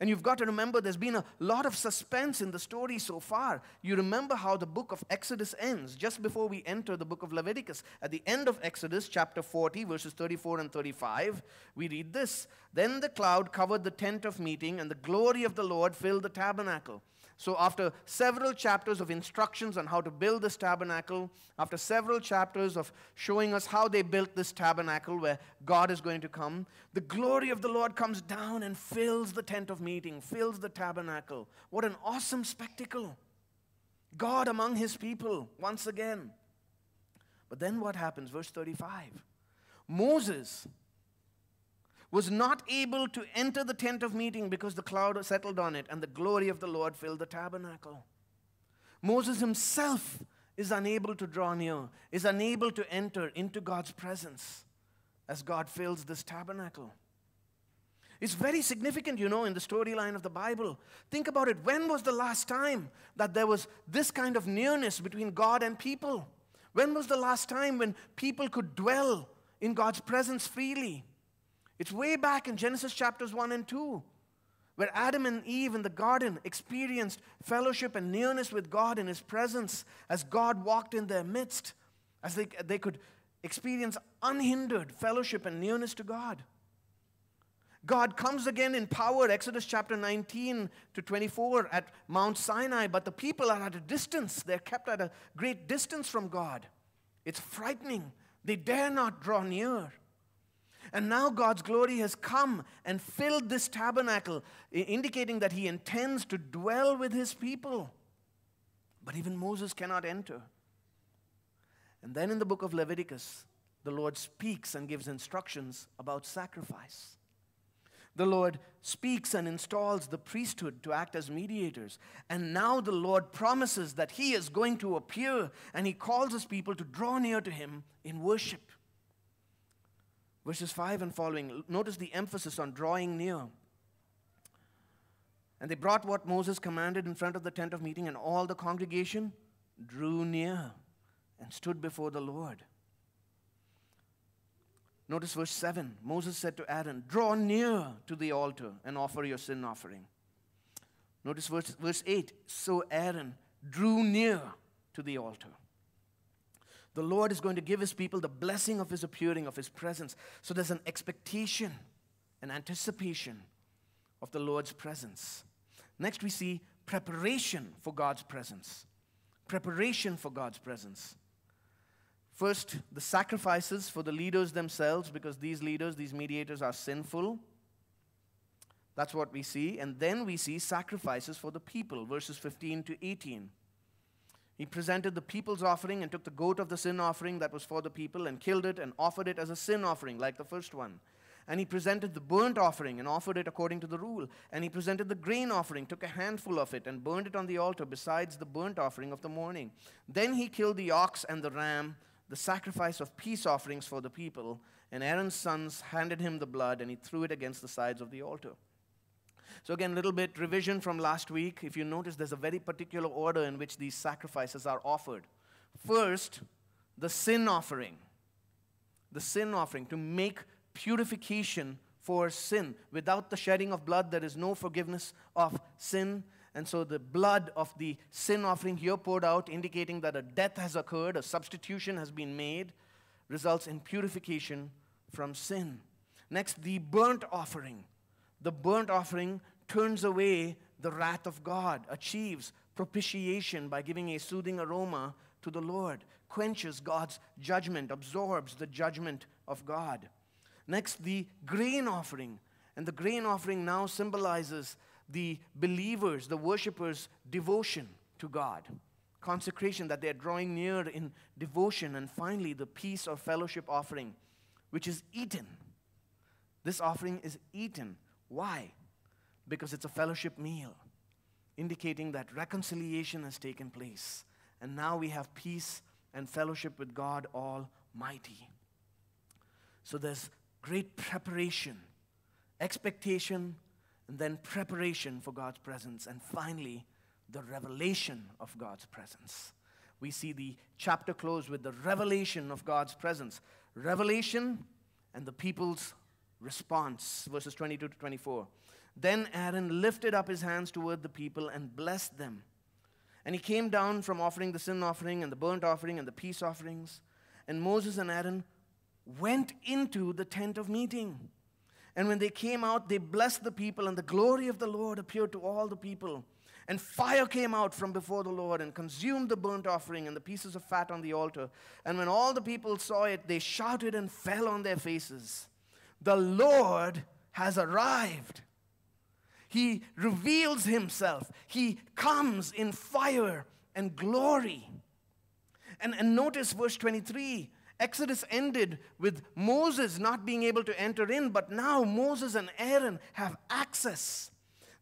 And you've got to remember there's been a lot of suspense in the story so far. You remember how the book of Exodus ends, just before we enter the book of Leviticus. At the end of Exodus, chapter 40, verses 34 and 35, we read this Then the cloud covered the tent of meeting, and the glory of the Lord filled the tabernacle. So, after several chapters of instructions on how to build this tabernacle, after several chapters of showing us how they built this tabernacle where God is going to come, the glory of the Lord comes down and fills the tent of meeting, fills the tabernacle. What an awesome spectacle! God among his people once again. But then what happens? Verse 35. Moses was not able to enter the tent of meeting because the cloud settled on it and the glory of the Lord filled the tabernacle. Moses himself is unable to draw near, is unable to enter into God's presence as God fills this tabernacle. It's very significant, you know, in the storyline of the Bible. Think about it. When was the last time that there was this kind of nearness between God and people? When was the last time when people could dwell in God's presence freely? It's way back in Genesis chapters 1 and 2, where Adam and Eve in the garden experienced fellowship and nearness with God in His presence as God walked in their midst, as they, they could experience unhindered fellowship and nearness to God. God comes again in power, Exodus chapter 19 to 24 at Mount Sinai, but the people are at a distance. They're kept at a great distance from God. It's frightening. They dare not draw near. And now God's glory has come and filled this tabernacle, indicating that He intends to dwell with His people. But even Moses cannot enter. And then in the book of Leviticus, the Lord speaks and gives instructions about sacrifice. The Lord speaks and installs the priesthood to act as mediators. And now the Lord promises that He is going to appear and He calls His people to draw near to Him in worship. Verses 5 and following, notice the emphasis on drawing near. And they brought what Moses commanded in front of the tent of meeting, and all the congregation drew near and stood before the Lord. Notice verse 7 Moses said to Aaron, Draw near to the altar and offer your sin offering. Notice verse, verse 8 So Aaron drew near to the altar. The Lord is going to give his people the blessing of his appearing, of his presence. So there's an expectation, an anticipation of the Lord's presence. Next, we see preparation for God's presence. Preparation for God's presence. First, the sacrifices for the leaders themselves, because these leaders, these mediators, are sinful. That's what we see. And then we see sacrifices for the people, verses 15 to 18. He presented the people's offering and took the goat of the sin offering that was for the people and killed it and offered it as a sin offering, like the first one. And he presented the burnt offering and offered it according to the rule. And he presented the grain offering, took a handful of it, and burned it on the altar besides the burnt offering of the morning. Then he killed the ox and the ram, the sacrifice of peace offerings for the people. And Aaron's sons handed him the blood, and he threw it against the sides of the altar. So, again, a little bit revision from last week. If you notice, there's a very particular order in which these sacrifices are offered. First, the sin offering. The sin offering to make purification for sin. Without the shedding of blood, there is no forgiveness of sin. And so the blood of the sin offering here poured out, indicating that a death has occurred, a substitution has been made, results in purification from sin. Next, the burnt offering. The burnt offering turns away the wrath of God, achieves propitiation by giving a soothing aroma to the Lord, quenches God's judgment, absorbs the judgment of God. Next, the grain offering. And the grain offering now symbolizes the believers, the worshippers' devotion to God, consecration that they're drawing near in devotion. And finally, the peace or fellowship offering, which is eaten. This offering is eaten. Why? because it's a fellowship meal, indicating that reconciliation has taken place. And now we have peace and fellowship with God Almighty. So there's great preparation, expectation, and then preparation for God's presence. And finally, the revelation of God's presence. We see the chapter close with the revelation of God's presence. Revelation and the people's response, verses 22 to 24. Then Aaron lifted up his hands toward the people and blessed them. And he came down from offering the sin offering and the burnt offering and the peace offerings. And Moses and Aaron went into the tent of meeting. And when they came out, they blessed the people, and the glory of the Lord appeared to all the people. And fire came out from before the Lord and consumed the burnt offering and the pieces of fat on the altar. And when all the people saw it, they shouted and fell on their faces. The Lord has arrived. He reveals himself. He comes in fire and glory. And, and notice verse 23 Exodus ended with Moses not being able to enter in, but now Moses and Aaron have access.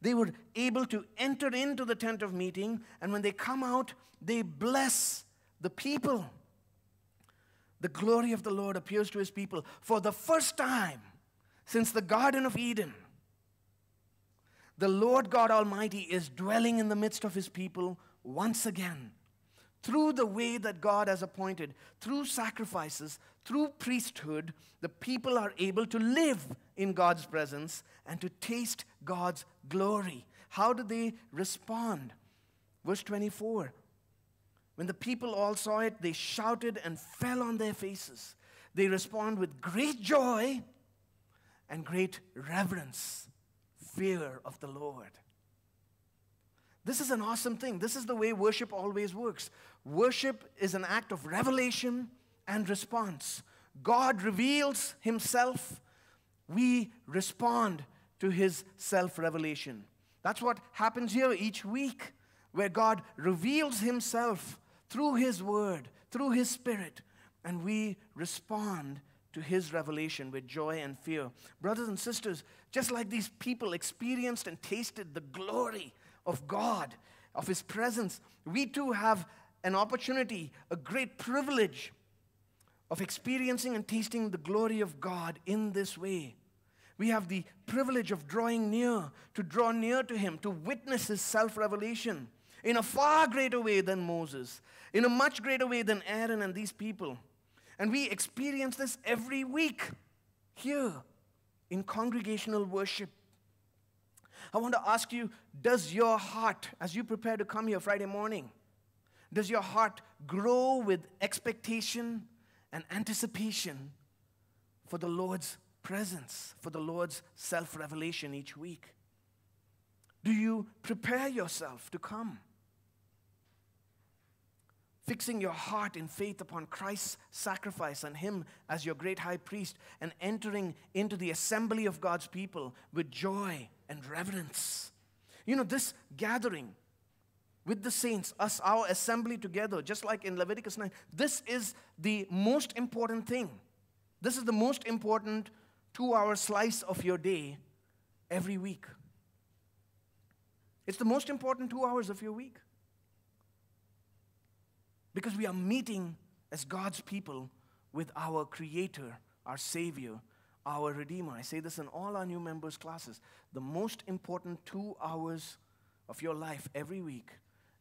They were able to enter into the tent of meeting, and when they come out, they bless the people. The glory of the Lord appears to his people for the first time since the Garden of Eden. The Lord God Almighty is dwelling in the midst of his people once again through the way that God has appointed, through sacrifices, through priesthood, the people are able to live in God's presence and to taste God's glory. How do they respond? Verse 24 When the people all saw it, they shouted and fell on their faces. They respond with great joy and great reverence, fear of the Lord. This is an awesome thing. This is the way worship always works. Worship is an act of revelation and response. God reveals himself, we respond to his self revelation. That's what happens here each week, where God reveals himself through his word, through his spirit, and we respond to his revelation with joy and fear. Brothers and sisters, just like these people experienced and tasted the glory of God, of his presence, we too have an opportunity, a great privilege of experiencing and tasting the glory of God in this way. We have the privilege of drawing near, to draw near to Him, to witness His self revelation in a far greater way than Moses, in a much greater way than Aaron and these people. And we experience this every week here in congregational worship. I want to ask you does your heart, as you prepare to come here Friday morning, does your heart grow with expectation and anticipation for the Lord's presence, for the Lord's self revelation each week? Do you prepare yourself to come? Fixing your heart in faith upon Christ's sacrifice and Him as your great high priest, and entering into the assembly of God's people with joy and reverence. You know, this gathering with the saints, us, our assembly together, just like in Leviticus 9, this is the most important thing. This is the most important two hour slice of your day every week. It's the most important two hours of your week. Because we are meeting as God's people with our Creator, our Savior, our Redeemer. I say this in all our new members' classes. The most important two hours of your life every week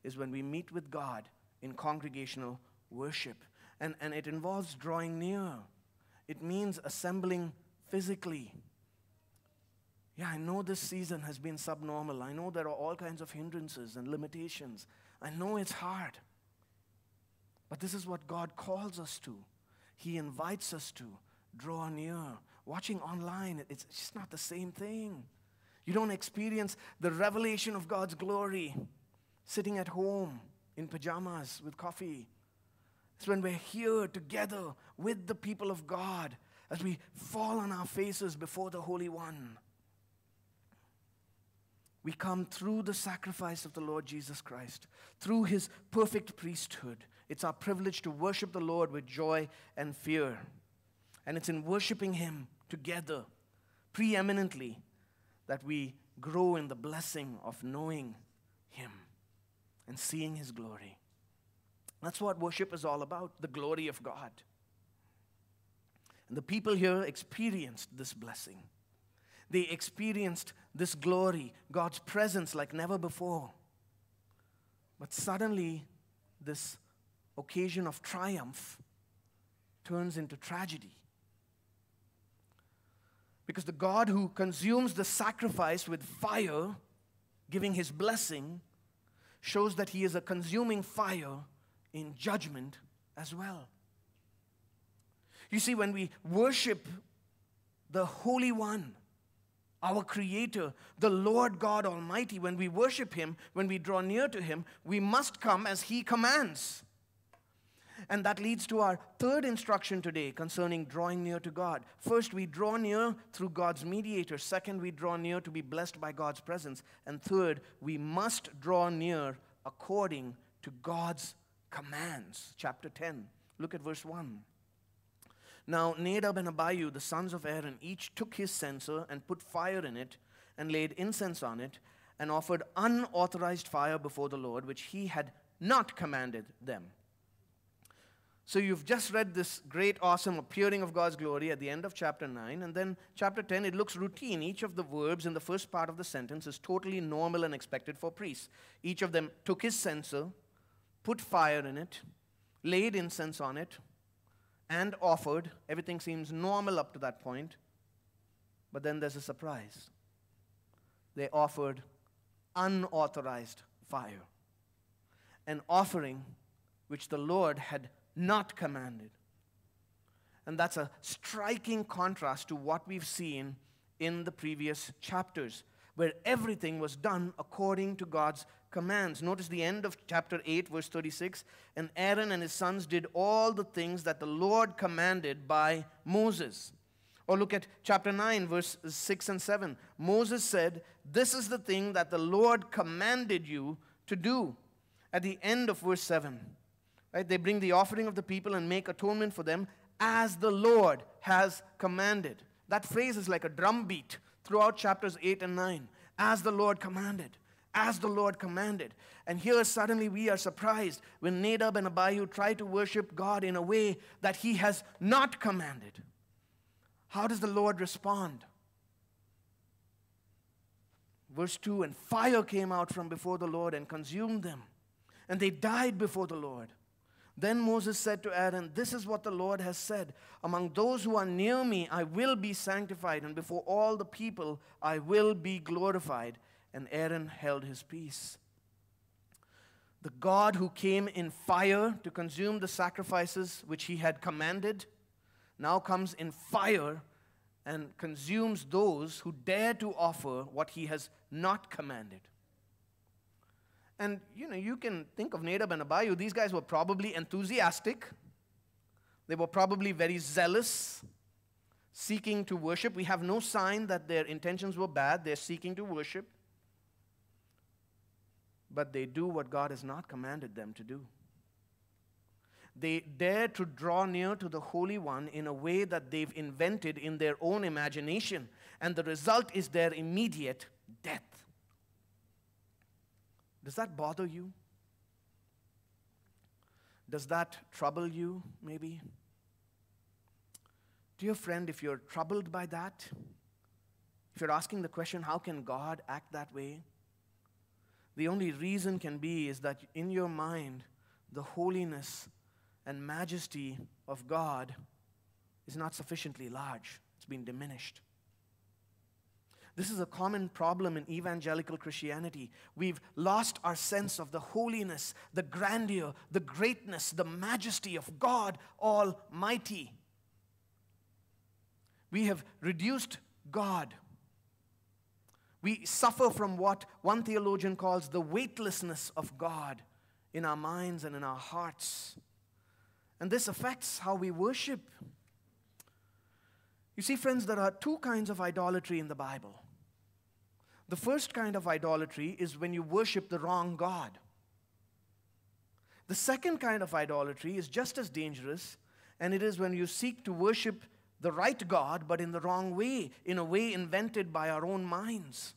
is when we meet with God in congregational worship. And, and it involves drawing near, it means assembling physically. Yeah, I know this season has been subnormal. I know there are all kinds of hindrances and limitations. I know it's hard. But this is what God calls us to. He invites us to draw near. Watching online, it's just not the same thing. You don't experience the revelation of God's glory sitting at home in pajamas with coffee. It's when we're here together with the people of God as we fall on our faces before the Holy One. We come through the sacrifice of the Lord Jesus Christ, through his perfect priesthood. It's our privilege to worship the Lord with joy and fear. And it's in worshiping him together, preeminently, that we grow in the blessing of knowing him and seeing His glory. That's what worship is all about the glory of God. And the people here experienced this blessing. They experienced this glory, God's presence like never before. But suddenly, this occasion of triumph turns into tragedy. Because the God who consumes the sacrifice with fire, giving his blessing, shows that he is a consuming fire in judgment as well. You see, when we worship the Holy One, our Creator, the Lord God Almighty, when we worship Him, when we draw near to Him, we must come as He commands. And that leads to our third instruction today concerning drawing near to God. First, we draw near through God's mediator. Second, we draw near to be blessed by God's presence. And third, we must draw near according to God's commands. Chapter 10. Look at verse 1. Now Nadab and Abihu, the sons of Aaron, each took his censer and put fire in it and laid incense on it and offered unauthorized fire before the Lord, which he had not commanded them. So you've just read this great, awesome appearing of God's glory at the end of chapter 9. And then chapter 10, it looks routine. Each of the verbs in the first part of the sentence is totally normal and expected for priests. Each of them took his censer, put fire in it, laid incense on it, and offered. Everything seems normal up to that point. But then there's a surprise. They offered unauthorized fire, an offering which the Lord had not commanded. And that's a striking contrast to what we've seen in the previous chapters, where everything was done according to God's commands. Notice the end of chapter 8, verse 36 And Aaron and his sons did all the things that the Lord commanded by Moses. Or look at chapter 9, verse 6 and 7. Moses said, This is the thing that the Lord commanded you to do. At the end of verse 7, Right? They bring the offering of the people and make atonement for them as the Lord has commanded. That phrase is like a drumbeat throughout chapters 8 and 9. As the Lord commanded. As the Lord commanded. And here suddenly we are surprised when Nadab and Abihu try to worship God in a way that he has not commanded. How does the Lord respond? Verse 2 And fire came out from before the Lord and consumed them, and they died before the Lord. Then Moses said to Aaron, This is what the Lord has said Among those who are near me, I will be sanctified, and before all the people, I will be glorified. And Aaron held his peace. The God who came in fire to consume the sacrifices which he had commanded now comes in fire and consumes those who dare to offer what he has not commanded. And you know, you can think of Nadab and Abihu. These guys were probably enthusiastic. They were probably very zealous, seeking to worship. We have no sign that their intentions were bad. They're seeking to worship. But they do what God has not commanded them to do. They dare to draw near to the Holy One in a way that they've invented in their own imagination. And the result is their immediate death. Does that bother you? Does that trouble you, maybe? Dear friend, if you're troubled by that, if you're asking the question, how can God act that way? The only reason can be is that in your mind, the holiness and majesty of God is not sufficiently large, it's been diminished. This is a common problem in evangelical Christianity. We've lost our sense of the holiness, the grandeur, the greatness, the majesty of God Almighty. We have reduced God. We suffer from what one theologian calls the weightlessness of God in our minds and in our hearts. And this affects how we worship. You see, friends, there are two kinds of idolatry in the Bible. The first kind of idolatry is when you worship the wrong God. The second kind of idolatry is just as dangerous, and it is when you seek to worship the right God, but in the wrong way, in a way invented by our own minds,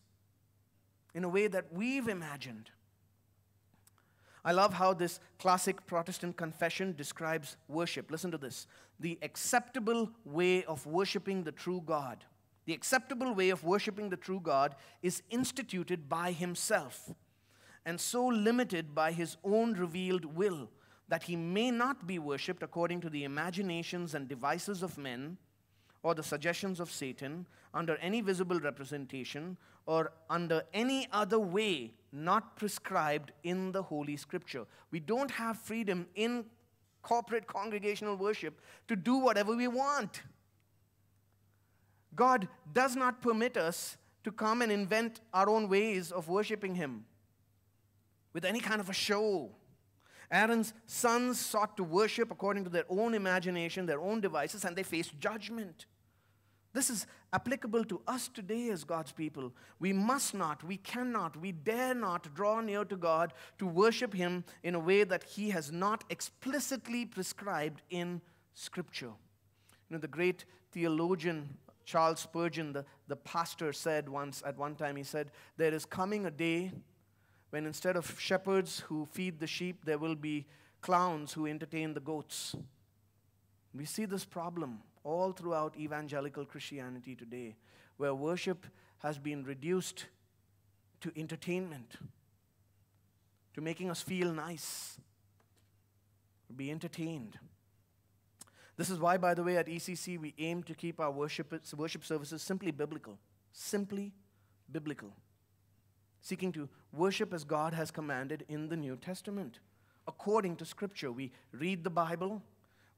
in a way that we've imagined. I love how this classic Protestant confession describes worship. Listen to this the acceptable way of worshiping the true God the acceptable way of worshiping the true God is instituted by Himself. and so limited by his own revealed will that he may not be worshipped according to the imaginations and devices of men or the suggestions of Satan under any visible representation or under any other way not prescribed in the Holy Scripture. We don't have freedom in corporate congregational worship to do whatever we want. God does not permit us to come and invent our own ways of worshiping Him with any kind of a show. Aaron's sons sought to worship according to their own imagination, their own devices, and they faced judgment. This is applicable to us today as God's people. We must not, we cannot, we dare not draw near to God to worship Him in a way that He has not explicitly prescribed in Scripture. You know, the great theologian Charles Spurgeon, the, the pastor, said once, at one time, he said, There is coming a day when instead of shepherds who feed the sheep, there will be clowns who entertain the goats. We see this problem all throughout evangelical Christianity today, where worship has been reduced to entertainment, to making us feel nice, be entertained. This is why, by the way, at ECC we aim to keep our worship, worship services simply biblical. Simply biblical. Seeking to worship as God has commanded in the New Testament. According to Scripture, we read the Bible,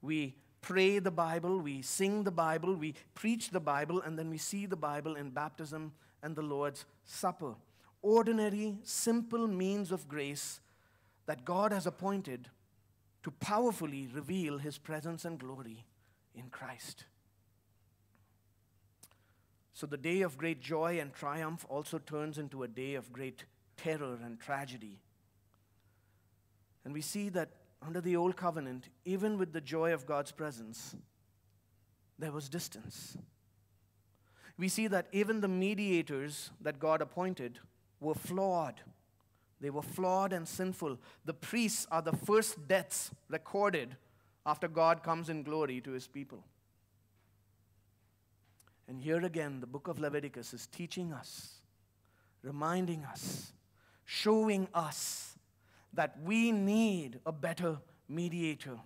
we pray the Bible, we sing the Bible, we preach the Bible, and then we see the Bible in baptism and the Lord's Supper. Ordinary, simple means of grace that God has appointed to powerfully reveal his presence and glory in Christ. So the day of great joy and triumph also turns into a day of great terror and tragedy. And we see that under the old covenant, even with the joy of God's presence, there was distance. We see that even the mediators that God appointed were flawed. They were flawed and sinful. The priests are the first deaths recorded after God comes in glory to his people. And here again, the book of Leviticus is teaching us, reminding us, showing us that we need a better mediator.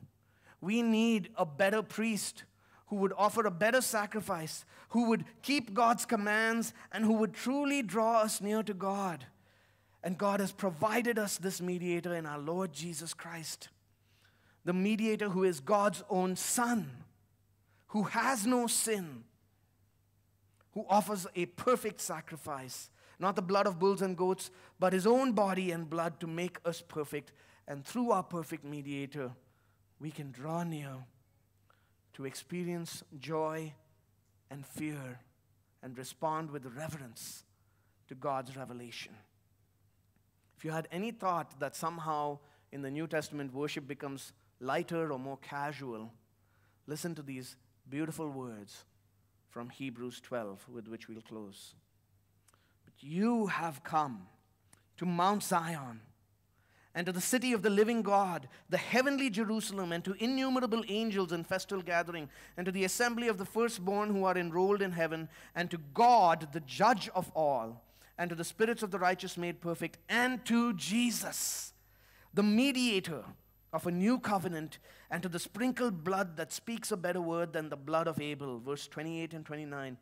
We need a better priest who would offer a better sacrifice, who would keep God's commands, and who would truly draw us near to God. And God has provided us this mediator in our Lord Jesus Christ, the mediator who is God's own Son, who has no sin, who offers a perfect sacrifice, not the blood of bulls and goats, but his own body and blood to make us perfect. And through our perfect mediator, we can draw near to experience joy and fear and respond with reverence to God's revelation. If you had any thought that somehow in the New Testament worship becomes lighter or more casual, listen to these beautiful words from Hebrews 12, with which we'll close. But you have come to Mount Zion and to the city of the living God, the heavenly Jerusalem, and to innumerable angels in festal gathering, and to the assembly of the firstborn who are enrolled in heaven, and to God, the judge of all and to the spirits of the righteous made perfect, and to Jesus, the mediator of a new covenant, and to the sprinkled blood that speaks a better word than the blood of Abel. Verse 28 and 29.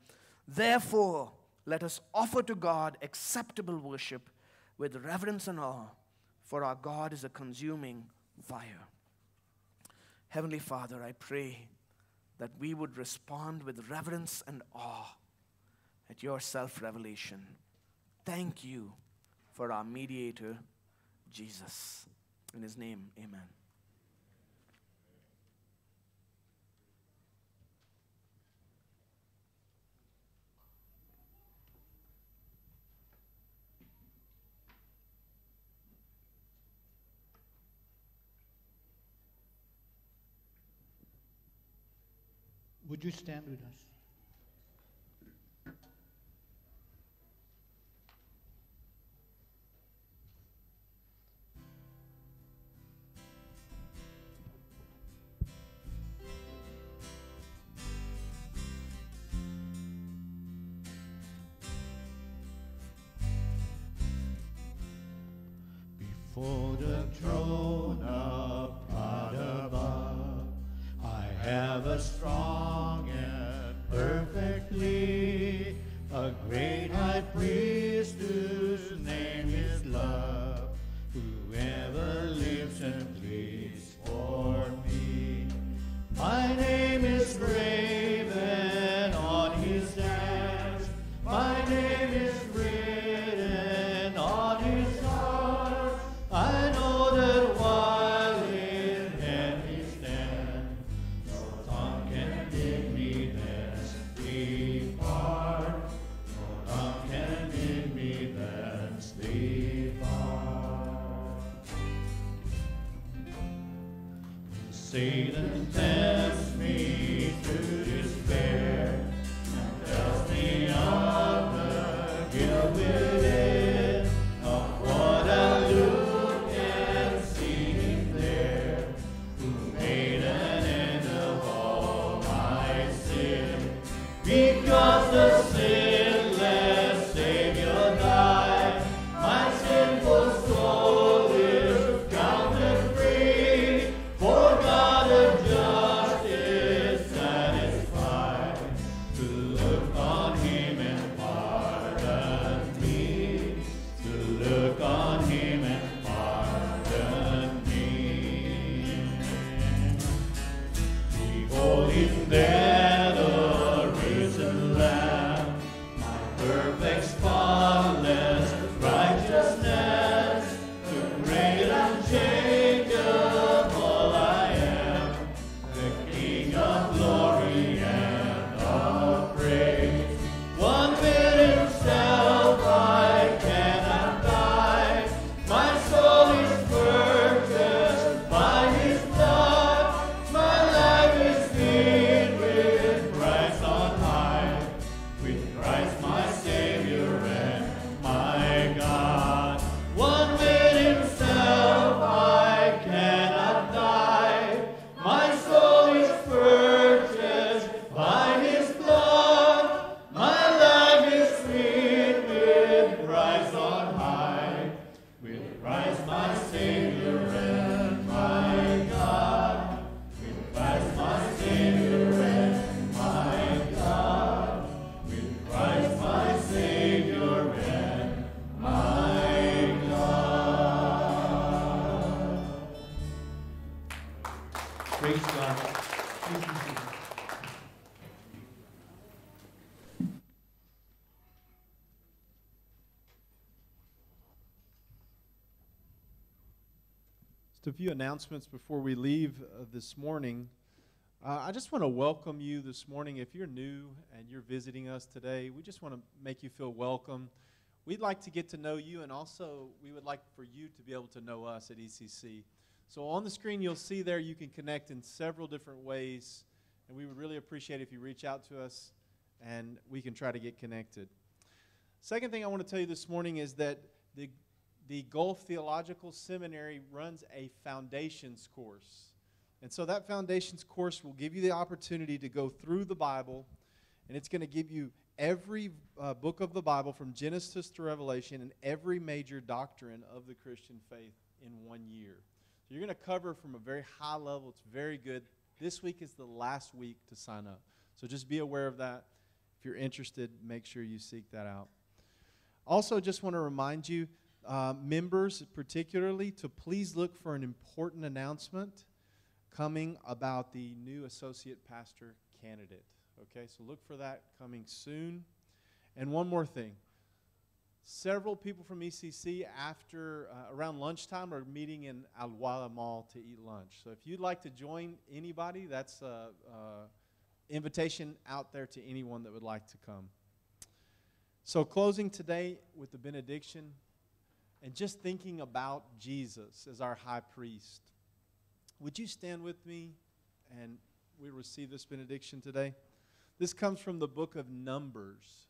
Therefore, let us offer to God acceptable worship with reverence and awe, for our God is a consuming fire. Heavenly Father, I pray that we would respond with reverence and awe at your self revelation thank you for our mediator, Jesus. In his name, amen.
Would you stand with us? Praise God.
Just a few announcements before we leave uh, this morning. Uh, I just want to welcome you this morning. If you're new and you're visiting us today, we just want to make you feel welcome. We'd like to get to know you, and also we would like for you to be able to know us at ECC. So on the screen, you'll see there you can connect in several different ways, and we would really appreciate if you reach out to us and we can try to get connected. Second thing I want to tell you this morning is that the the Gulf Theological Seminary runs a foundations course. And so that foundations course will give you the opportunity to go through the Bible, and it's going to give you every uh, book of the Bible from Genesis to Revelation and every major doctrine of the Christian faith in one year. So you're going to cover from a very high level. It's very good. This week is the last week to sign up. So just be aware of that. If you're interested, make sure you seek that out. Also, just want to remind you uh, members, particularly, to please look for an important announcement coming about the new associate pastor candidate. Okay, so look for that coming soon. And one more thing. Several people from ECC after uh, around lunchtime are meeting in Al Wahda Mall to eat lunch. So if you'd like to join anybody, that's an invitation out there to anyone that would like to come. So closing today with the benediction and just thinking about Jesus as our high priest. Would you stand with me and we receive this benediction today? This comes from the book of Numbers,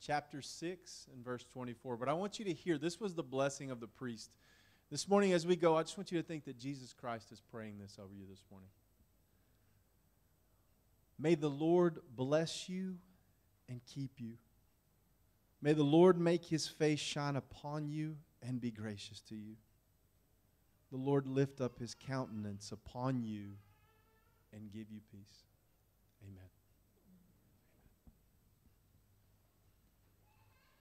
chapter 6 and verse 24. But I want you to hear this was the blessing of the priest. This morning, as we go, I just want you to think that Jesus Christ is praying this over you this morning. May the Lord bless you and keep you. May the Lord make his face shine upon you and be gracious to you. the Lord lift up his countenance upon you and give you peace. Amen.